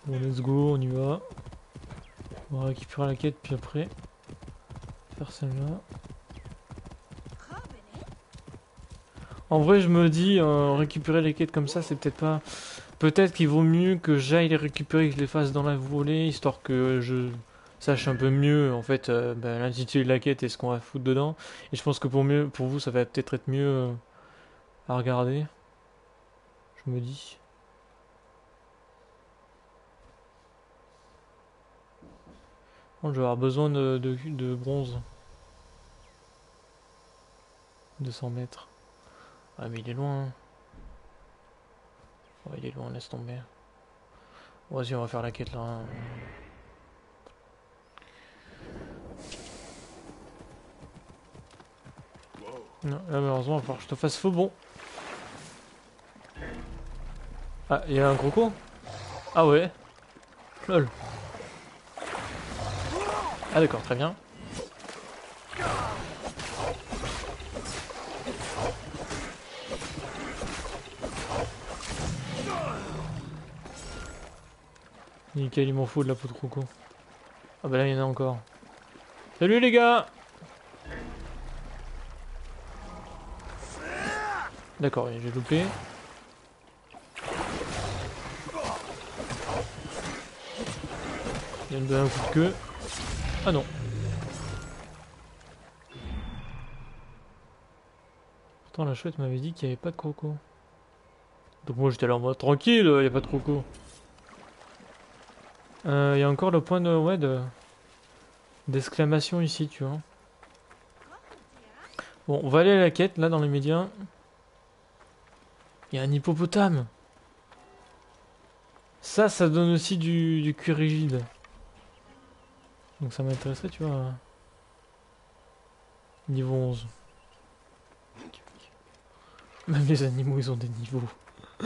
Bon, let's go, on y va. On va récupérer la quête, puis après, faire celle-là. En vrai, je me dis, euh, récupérer les quêtes comme ça, c'est peut-être pas... Peut-être qu'il vaut mieux que j'aille les récupérer que je les fasse dans la volée, histoire que je sache un peu mieux, en fait, euh, ben, l'intitulé de la quête et ce qu'on va foutre dedans. Et je pense que pour, mieux, pour vous, ça va peut-être être mieux euh, à regarder. Je me dis. je vais avoir besoin de, de, de bronze. 200 mètres. Ah mais il est loin. Hein. Ouais, il est loin, laisse tomber. Vas-y, on va faire la quête là. Hein. Non, là malheureusement, il va falloir que je te fasse faux bon. Ah, il y a un croco Ah ouais. Lol. Ah d'accord, très bien. Nickel, il m'en faut de la peau de croco. Ah bah là, il y en a encore. Salut les gars D'accord, j'ai loupé. Il vient de donner un coup de queue. Ah non. Pourtant la chouette m'avait dit qu'il n'y avait pas de croco. Donc moi j'étais là en mode tranquille, il n'y a pas de croco. Euh, il y a encore le point de... Ouais, de... D'exclamation ici, tu vois. Bon, on va aller à la quête, là, dans les médias. Il y a un hippopotame. Ça, ça donne aussi du, du cuir rigide. Donc ça m'intéresserait, tu vois. Niveau 11. Même les animaux, ils ont des niveaux.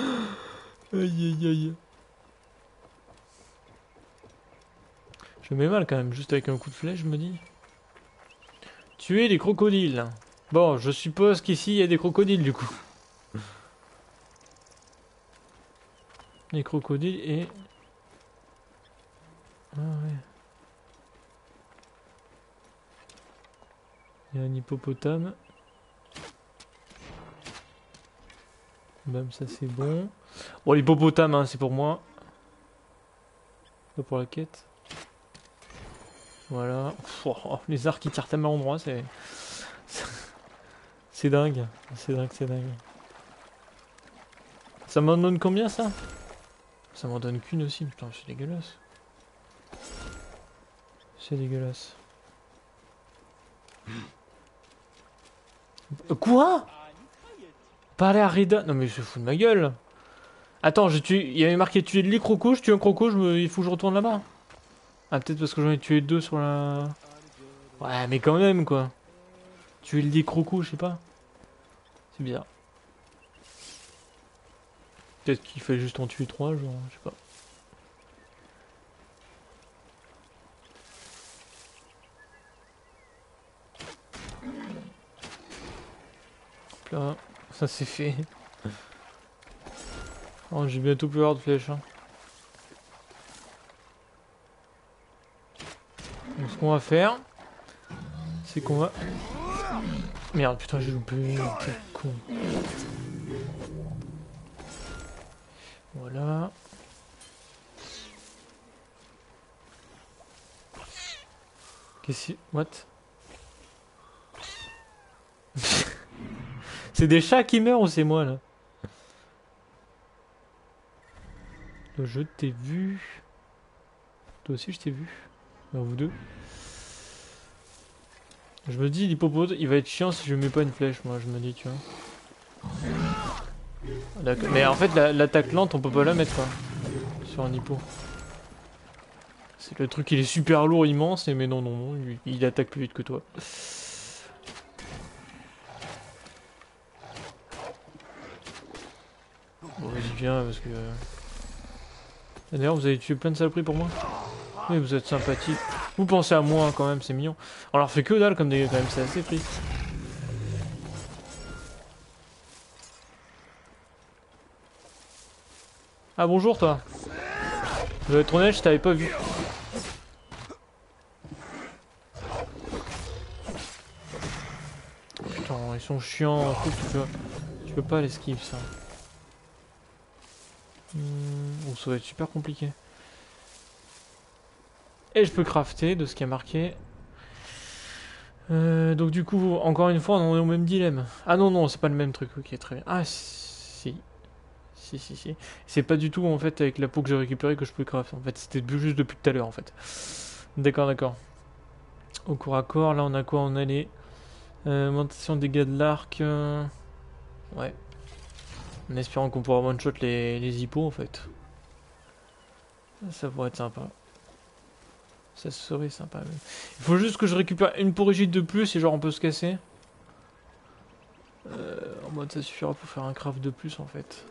aïe aïe aïe. Je mets mal quand même, juste avec un coup de flèche, je me dis. Tuer les crocodiles. Bon, je suppose qu'ici, il y a des crocodiles, du coup. Les crocodiles et... Ah ouais. Il y a un hippopotame. Même ça c'est bon. Bon l'hippopotame hein, c'est pour moi. Pas pour la quête. Voilà. Oh, les arcs qui tirent tellement endroit, c'est... C'est dingue. C'est dingue, c'est dingue. Ça m'en donne combien ça? Ça m'en donne qu'une aussi, putain, c'est dégueulasse. C'est dégueulasse. Quoi? Parler à Rida. Non mais je fous de ma gueule. Attends, j'ai tué. Il y avait marqué tuer les crocos, je tue un croco, je me... il faut que je retourne là-bas. Ah, peut-être parce que j'en ai tué deux sur la. Ouais, mais quand même, quoi. Tuer le crocos, je sais pas. C'est bizarre. Peut-être qu'il fallait juste en tuer trois, genre, je sais pas. Hop là, ça c'est fait. Oh, j'ai bientôt plus avoir de flèches. Hein. Donc, ce qu'on va faire, c'est qu'on va. Merde, putain, j'ai loupé. Con. Voilà. Qu'est-ce que... What? C'est des chats qui meurent ou c'est moi là? Je t'ai vu. Toi aussi je t'ai vu. vous deux. Je me dis l'hippopotame il va être chiant si je mets pas une flèche moi je me dis tu vois. Mais en fait l'attaque lente on peut pas la mettre quoi. Sur un hippo. C'est le truc il est super lourd immense mais non non non il, il attaque plus vite que toi. Bon vas-y viens parce que... D'ailleurs, vous avez tué plein de saloperies pour moi Oui, vous êtes sympathique. Vous pensez à moi quand même, c'est mignon. On leur fait que dalle comme des quand même, c'est assez triste. Ah bonjour toi. Je vais être honnête, je t'avais pas vu. Putain, ils sont chiants. Tu peux, pas l'esquive ça. Hmm, ça va être super compliqué. Et je peux crafter de ce qui a marqué. Euh, donc du coup, encore une fois, on est au même dilemme. Ah non, non, c'est pas le même truc. Ok, très bien. Ah, si. Si, si, si. C'est pas du tout, en fait, avec la peau que j'ai récupérée que je peux crafter. En fait, c'était juste depuis tout à l'heure, en fait. D'accord, d'accord. Au cours à corps, là, on a quoi? On a les... Euh, des dégâts de l'arc. Euh, ouais, en espérant qu'on pourra one-shot les, les hippos en fait. Ça pourrait être sympa. Ça serait sympa même. Il faut juste que je récupère une porrigide de plus et genre on peut se casser. Euh, en mode ça suffira pour faire un craft de plus en fait.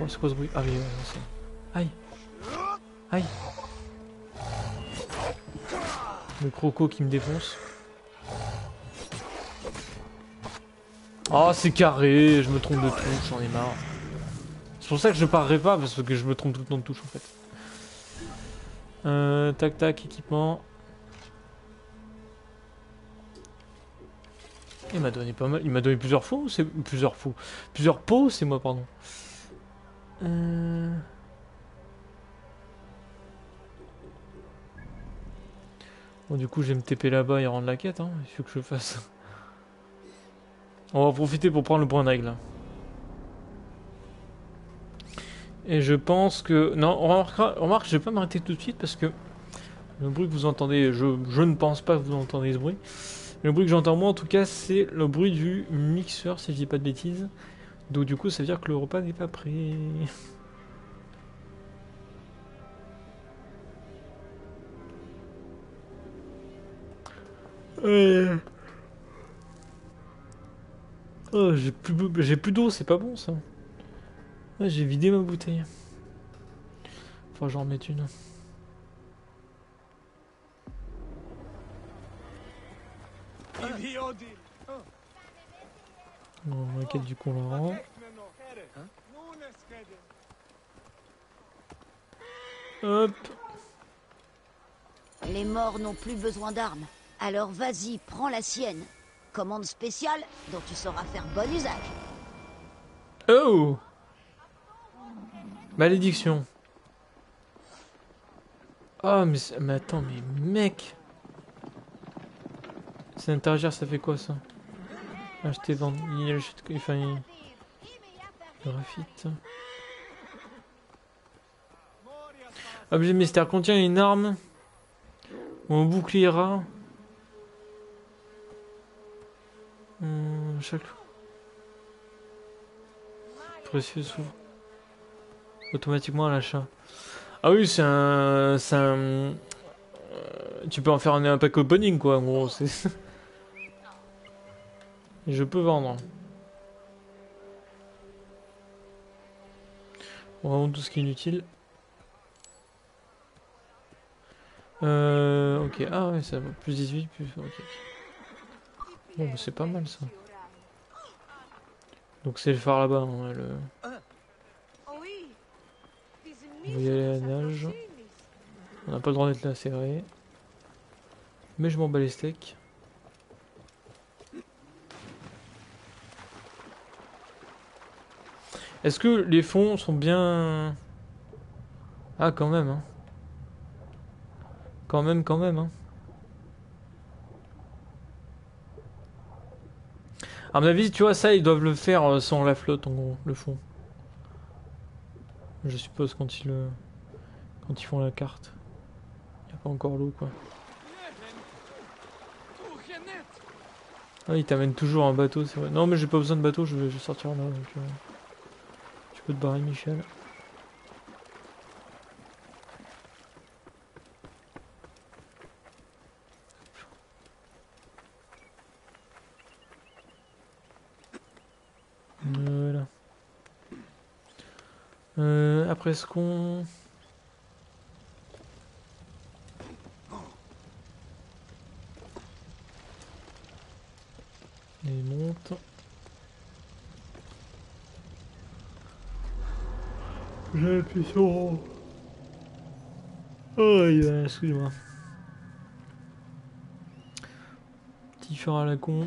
Oh c'est quoi ce bruit? Ah oui, ouais. Aïe Aïe Le croco qui me défonce. Oh, c'est carré, je me trompe de touche, j'en ai marre. C'est pour ça que je parlerai pas, parce que je me trompe tout le temps de touche en fait. Euh, tac tac, équipement. Il m'a donné pas mal. Il m'a donné plusieurs faux c'est plusieurs faux Plusieurs pots, c'est moi, pardon. Euh... Bon, du coup, je vais me TP là-bas et rendre la quête, hein. Il faut que je fasse. On va profiter pour prendre le point d'aigle. Et je pense que... Non, on remarque, je vais pas m'arrêter tout de suite parce que le bruit que vous entendez, je, ne pense pas que vous entendez ce bruit. Le bruit que j'entends moi en tout cas, c'est le bruit du mixeur, si je dis pas de bêtises. Donc du coup, ça veut dire que le repas n'est pas prêt. Ouais. Oh, j'ai plus, j'ai plus d'eau, c'est pas bon ça. J'ai vidé ma bouteille. Faut que j'en remette une. Bon, quête du con Hop. Les morts n'ont plus besoin d'armes. Alors vas-y, prends la sienne. Commande spéciale dont tu sauras faire bon usage. Oh Malédiction. Oh, mais, attends, mais mec C'est interagir, ça fait quoi ça? Acheter, vendre, enfin, graphite. Objet mystère contient une arme ou un bouclier rare. Hmm, chaque précieux s'ouvre automatiquement à l'achat. Ah oui, c'est un, c'est un, euh, tu peux en faire un, un pack opening quoi. En gros, je peux vendre. On va vendre tout ce qui est inutile. Euh, ok, ah ouais, ça va. Plus 18, plus. Ok. Bon, c'est pas mal ça. Donc c'est le phare là-bas. hein, le... On va y aller à la nage. On n'a pas le droit d'être là, vrai. Mais je m'en bats les steaks. Est-ce que les fonds sont bien... Ah, quand même, hein. Quand même, quand même, hein. À mon avis, tu vois, ça, ils doivent le faire euh, sans la flotte, en gros, le fond. Je suppose quand ils le... quand ils font la carte. Il a pas encore l'eau, quoi. Ah, ils t'amènent toujours un bateau, c'est vrai. Non, mais j'ai pas besoin de bateau, je vais, je vais sortir là, donc... euh, Tu peux te barrer, Michel. Voilà. Euh, après ce qu'on... Il monte. J'appuie sur... Oh, excuse-moi. Petit phare à la con.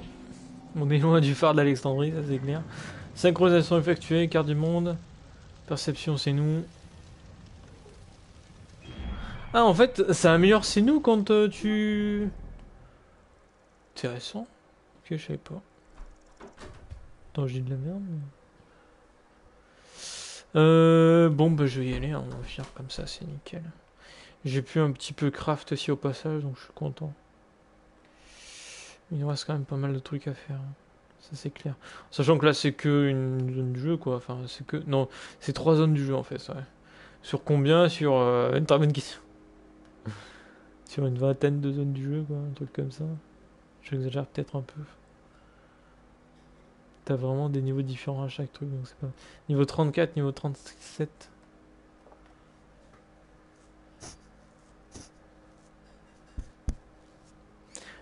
On est loin du phare d'Alexandrie, ça c'est clair. Synchronisation effectuée, carte du monde. Perception, c'est nous. Ah, en fait, ça améliore c'est nous quand euh, tu. Intéressant. Ok, je savais pas. Attends, j'ai de la merde. Euh, bon, bah je vais y aller, hein, on va finir comme ça, c'est nickel. J'ai pu un petit peu craft aussi au passage, donc je suis content. Il nous reste quand même pas mal de trucs à faire. Ça c'est clair. Sachant que là c'est que une zone du jeu quoi. Enfin c'est que. Non, c'est trois zones du jeu en fait, ouais. Sur combien? Sur euh, une très bonne question. Sur une vingtaine de zones du jeu quoi, un truc comme ça. J'exagère peut-être un peu. T'as vraiment des niveaux différents à chaque truc, donc c'est pas. Niveau 34, niveau 37.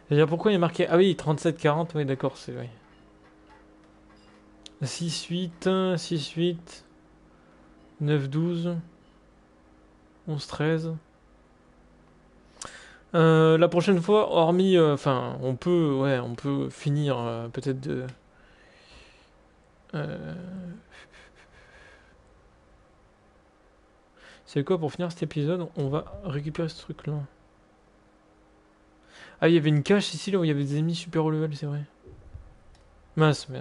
J'allais dire pourquoi il est marqué? Ah oui, 37-40, oui d'accord, c'est vrai. 6, 8, 6, 8, 9, 12, 11, 13. Euh, la prochaine fois, hormis, euh, enfin, on peut, ouais, on peut finir euh, peut-être de. Euh... C'est quoi pour finir cet épisode? On va récupérer ce truc-là. Ah, il y avait une cache ici là où il y avait des ennemis super haut level, c'est vrai. Mince, mais.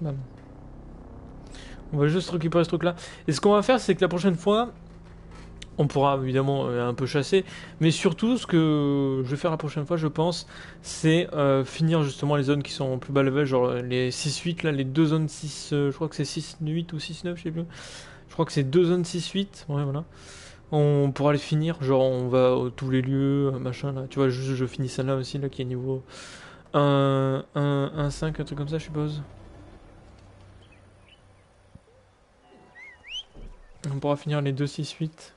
Bam. On va juste récupérer ce truc là. Et ce qu'on va faire, c'est que la prochaine fois, on pourra évidemment euh, un peu chasser, mais surtout ce que je vais faire la prochaine fois, je pense, c'est euh, finir justement les zones qui sont plus bas level, genre les 6-8 là, les deux zones 6, euh, je crois que c'est 6-8 ou 6-9, je sais plus. Je crois que c'est deux zones 6-8, ouais voilà. On pourra les finir, genre on va à tous les lieux, machin là. Tu vois, je, je finis celle-là aussi là qui est niveau 1, 1, 1, 5, un truc comme ça, je suppose. On pourra finir les 2, 6, 8.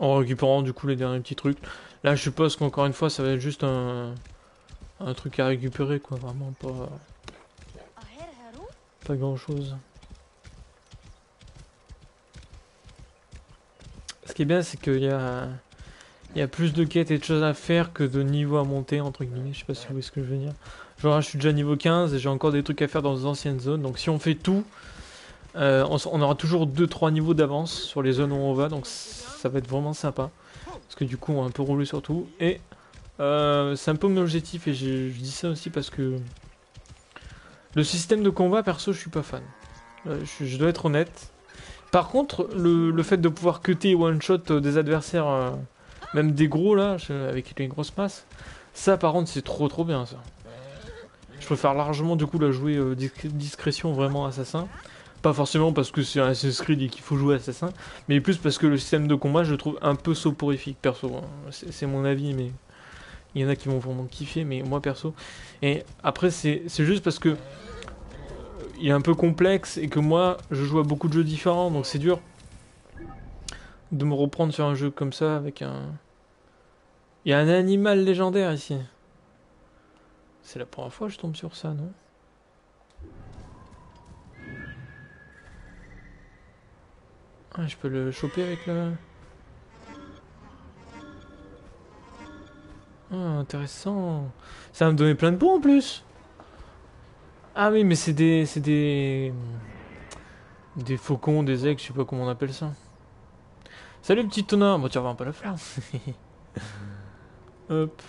En récupérant du coup les derniers petits trucs. Là, je suppose qu'encore une fois, ça va être juste un, un truc à récupérer, quoi. Vraiment pas, pas grand chose. Qui est bien, c'est qu'il y a, y a plus de quêtes et de choses à faire que de niveaux à monter, entre guillemets. Je sais pas si vous voyez ce que je veux dire. Genre, je suis déjà niveau 15 et j'ai encore des trucs à faire dans les anciennes zones. Donc, si on fait tout, euh, on, aura toujours 2-3 niveaux d'avance sur les zones où on va. Donc, ça va être vraiment sympa. Parce que du coup, on va un peu rouler sur tout. Et euh, c'est un peu mon objectif. Et je, dis ça aussi parce que le système de combat, perso, je suis pas fan. Euh, je dois être honnête. Par contre, le, le fait de pouvoir cutter one shot euh, des adversaires euh, Même des gros là, avec les grosses masses. Ça par contre c'est trop trop bien ça. Je préfère largement du coup la jouer euh, discré- discrétion vraiment assassin. Pas forcément parce que c'est un Assassin's Creed et qu'il faut jouer assassin, mais plus parce que le système de combat je le trouve un peu soporifique perso. hein. C'est mon avis mais il y en a qui vont vraiment kiffer mais moi perso. Et après c'est juste parce que il est un peu complexe et que moi je joue à beaucoup de jeux différents donc c'est dur de me reprendre sur un jeu comme ça avec un. Il y a un animal légendaire ici. C'est la première fois que je tombe sur ça, non? Ah, je peux le choper avec le. Ah, intéressant. Ça va me donner plein de points en plus. Ah oui, mais c'est des. C'est des. Des faucons, des aigles, je sais pas comment on appelle ça. Salut petit tonnerre, bon tu un peu la faire. Hop.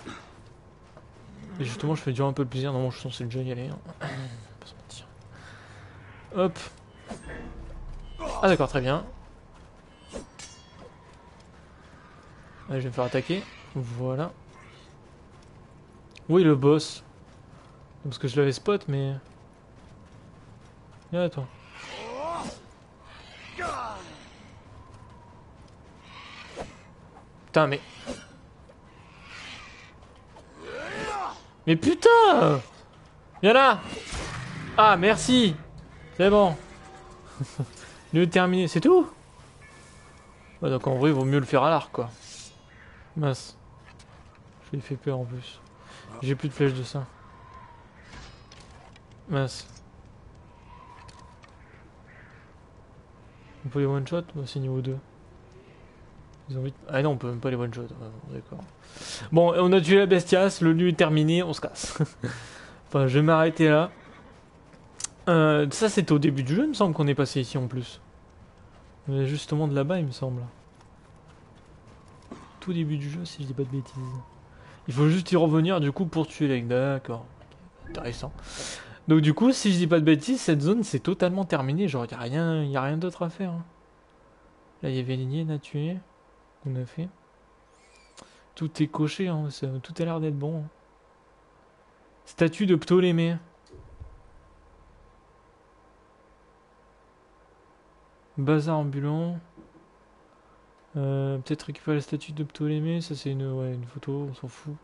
Et justement je fais durer un peu le plaisir, non je suis censé déjà y aller. hein. Pas se mentir. Hop. Ah d'accord, très bien. Allez, je vais me faire attaquer. Voilà. Oui le boss. Parce que je l'avais spot mais... Viens toi. Putain, mais. Mais putain Viens là Ah, merci C'est bon. Lieu terminé, c'est tout Ouais, donc en vrai, il vaut mieux le faire à l'arc, quoi. Mince. Je lui ai fait peur en plus. J'ai plus de flèches de ça. Mince. On peut les one shot Bah, c'est niveau 2. Ils ont de- Ah non, on peut même pas les one shot. D'accord. Bon, on a tué la bestiace, le lieu est terminé, on se casse. enfin, je vais m'arrêter là. Euh, ça, c'était au début du jeu, il me semble qu'on est passé ici en plus. On est justement de là-bas, il me semble. Tout début du jeu, si je dis pas de bêtises. Il faut juste y revenir du coup pour tuer les D'accord. Intéressant. Donc du coup, si je dis pas de bêtises, cette zone c'est totalement terminé. Genre, y a rien, y a rien d'autre à faire. hein. Là, il y avait Ligné à tuer. qu'on a fait. Tout est coché, hein, tout a l'air d'être bon. hein. Statue de Ptolémée. Bazar ambulant. Euh, Peut-être récupérer la statue de Ptolémée, ça c'est une, ouais, une photo, on s'en fout.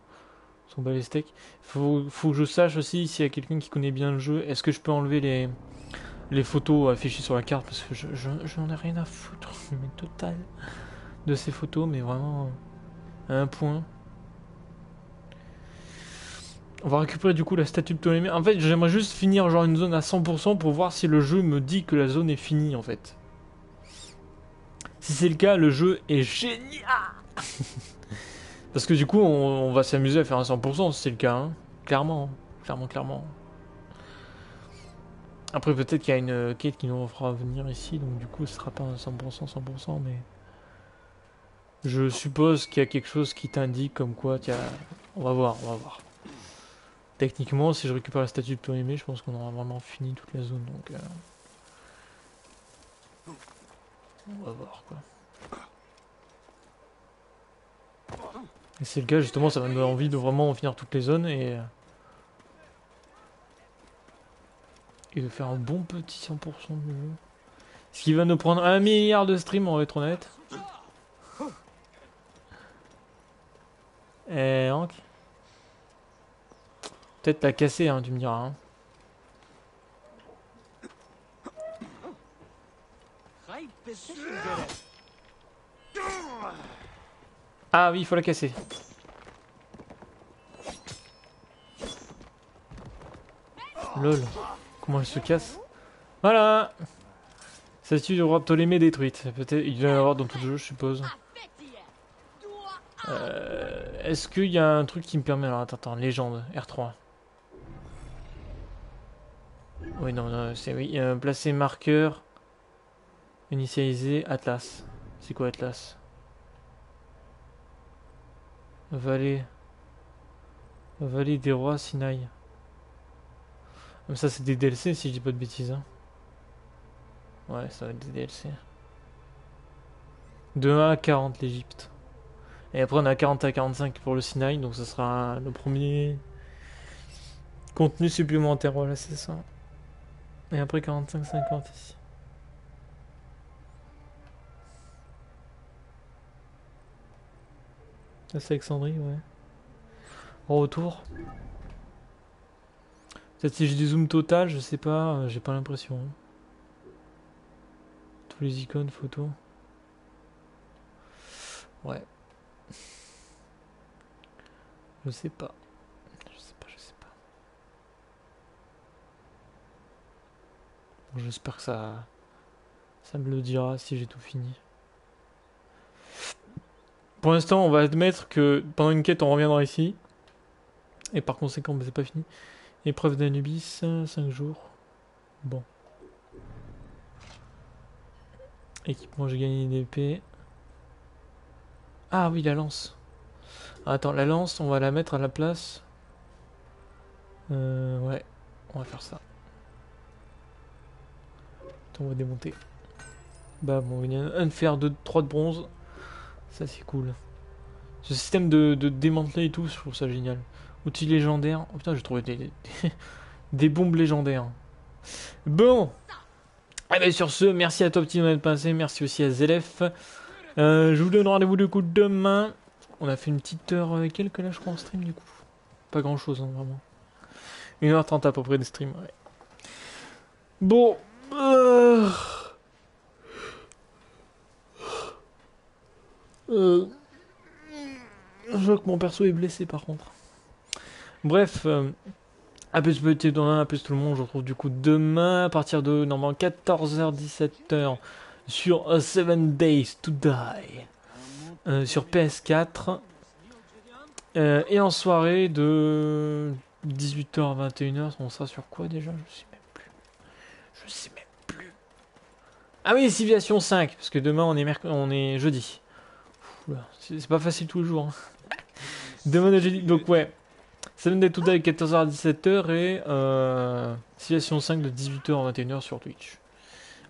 Les steaks. Faut, faut que je sache aussi s'il y a quelqu'un qui connaît bien le jeu, est-ce que je peux enlever les, les photos affichées sur la carte? Parce que je, je, j'en ai rien à foutre, mais total, de ces photos, mais vraiment euh, à un point. On va récupérer du coup la statue de Ptolémée. En fait, j'aimerais juste finir genre une zone à 100% pour voir si le jeu me dit que la zone est finie en fait. Si c'est le cas, le jeu est génial Parce que du coup, on, va s'amuser à faire un 100% si c'est le cas, hein. Clairement, clairement, clairement. Après, peut-être qu'il y a une euh, quête qui nous fera venir ici, donc du coup, ce sera pas un 100%, 100%, mais... Je suppose qu'il y a quelque chose qui t'indique comme quoi, tiens, on va voir, on va voir. Techniquement, si je récupère la statue de Ptolémée, je pense qu'on aura vraiment fini toute la zone, donc... euh, On va voir, quoi. Et c'est le cas, justement, ça va me donner envie de vraiment finir toutes les zones et... euh, Et de faire un bon petit 100% de jeu. Ce qui va nous prendre un milliard de streams, on va être honnête. Eh, Hank? Peut-être la casser, hein, tu me diras. Hein. Ah oui, il faut la casser. Lol. Comment elle se casse Voilà Statue du roi Ptolémée détruite. Peut-être il doit y avoir dans tout le jeu, je suppose. Euh, Est-ce qu'il y a un truc qui me permet... Alors attends, attends, légende, R3. Oui, non, non c'est oui. Euh, placer marqueur. Initialiser Atlas. C'est quoi Atlas? Vallée. Vallée des rois Sinaï. Ça, c'est des DLC si je dis pas de bêtises. hein. Ouais, ça va être des DLC. De 1 à 40 l'Egypte. Et après, on a 40 à 45 pour le C9, donc ça sera le premier contenu supplémentaire. Voilà, c'est ça. Et après 45-50 ici. C'est Alexandrie, ouais. Au retour. Peut-être si j'ai du zoom total, je sais pas, euh, j'ai pas l'impression. Tous les icônes, photos. Ouais. Je sais pas. Je sais pas, je sais pas. J'espère que ça. Ça me le dira si j'ai tout fini. Pour l'instant, on va admettre que pendant une quête, on reviendra ici. Et par conséquent, bah, c'est pas fini. Épreuve d'Anubis, 5 jours. Bon. Équipement, j'ai gagné une épée. Ah oui, la lance. Attends, la lance, on va la mettre à la place. Euh, ouais, on va faire ça. Attends, on va démonter. Bah bon, il y a un fer de 3 de bronze. Ça c'est cool. Ce système de, démanteler et tout, je trouve ça génial. Outil légendaire. Oh putain, j'ai trouvé des, bombes légendaires. Bon. Eh ben sur ce, merci à toi petit d'être passé, merci aussi à Zelef. Euh, je vous donne rendez-vous du coup demain. On a fait une petite heure et quelques là je crois en stream du coup. Pas grand chose hein, vraiment. 1h30 à peu près de stream, ouais. Bon. Euh... Euh... Je vois que mon perso est blessé par contre. Bref, euh, à plus petit demain, à plus tout le monde. Je retrouve du coup demain à partir de normalement 14h-17h sur A Seven Days to Die euh, sur PS4 Euh, et en soirée de 18h à 21h. On sera sur quoi déjà? Je sais même plus. Je sais même plus. Ah oui, Civilization 5 parce que demain on merc- on est jeudi. C'est pas facile tous les jours. hein. Demain jeudi. Donc ouais. Seven Day to Die 14h à 17h et euh, Civilization 5 de 18h à 21h sur Twitch.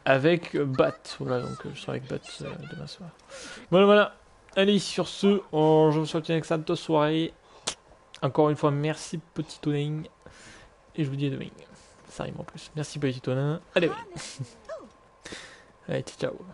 Avec euh, Bat. Voilà, donc euh, je serai avec Bat euh, demain soir. Voilà, voilà. Allez, sur ce, on- je vous souhaite une excellente soirée. Encore une fois, merci petit Tonin. Et je vous dis à demain. Ça arrive en plus. Merci petit Tonin. Allez, ouais. Allez, ciao. ciao.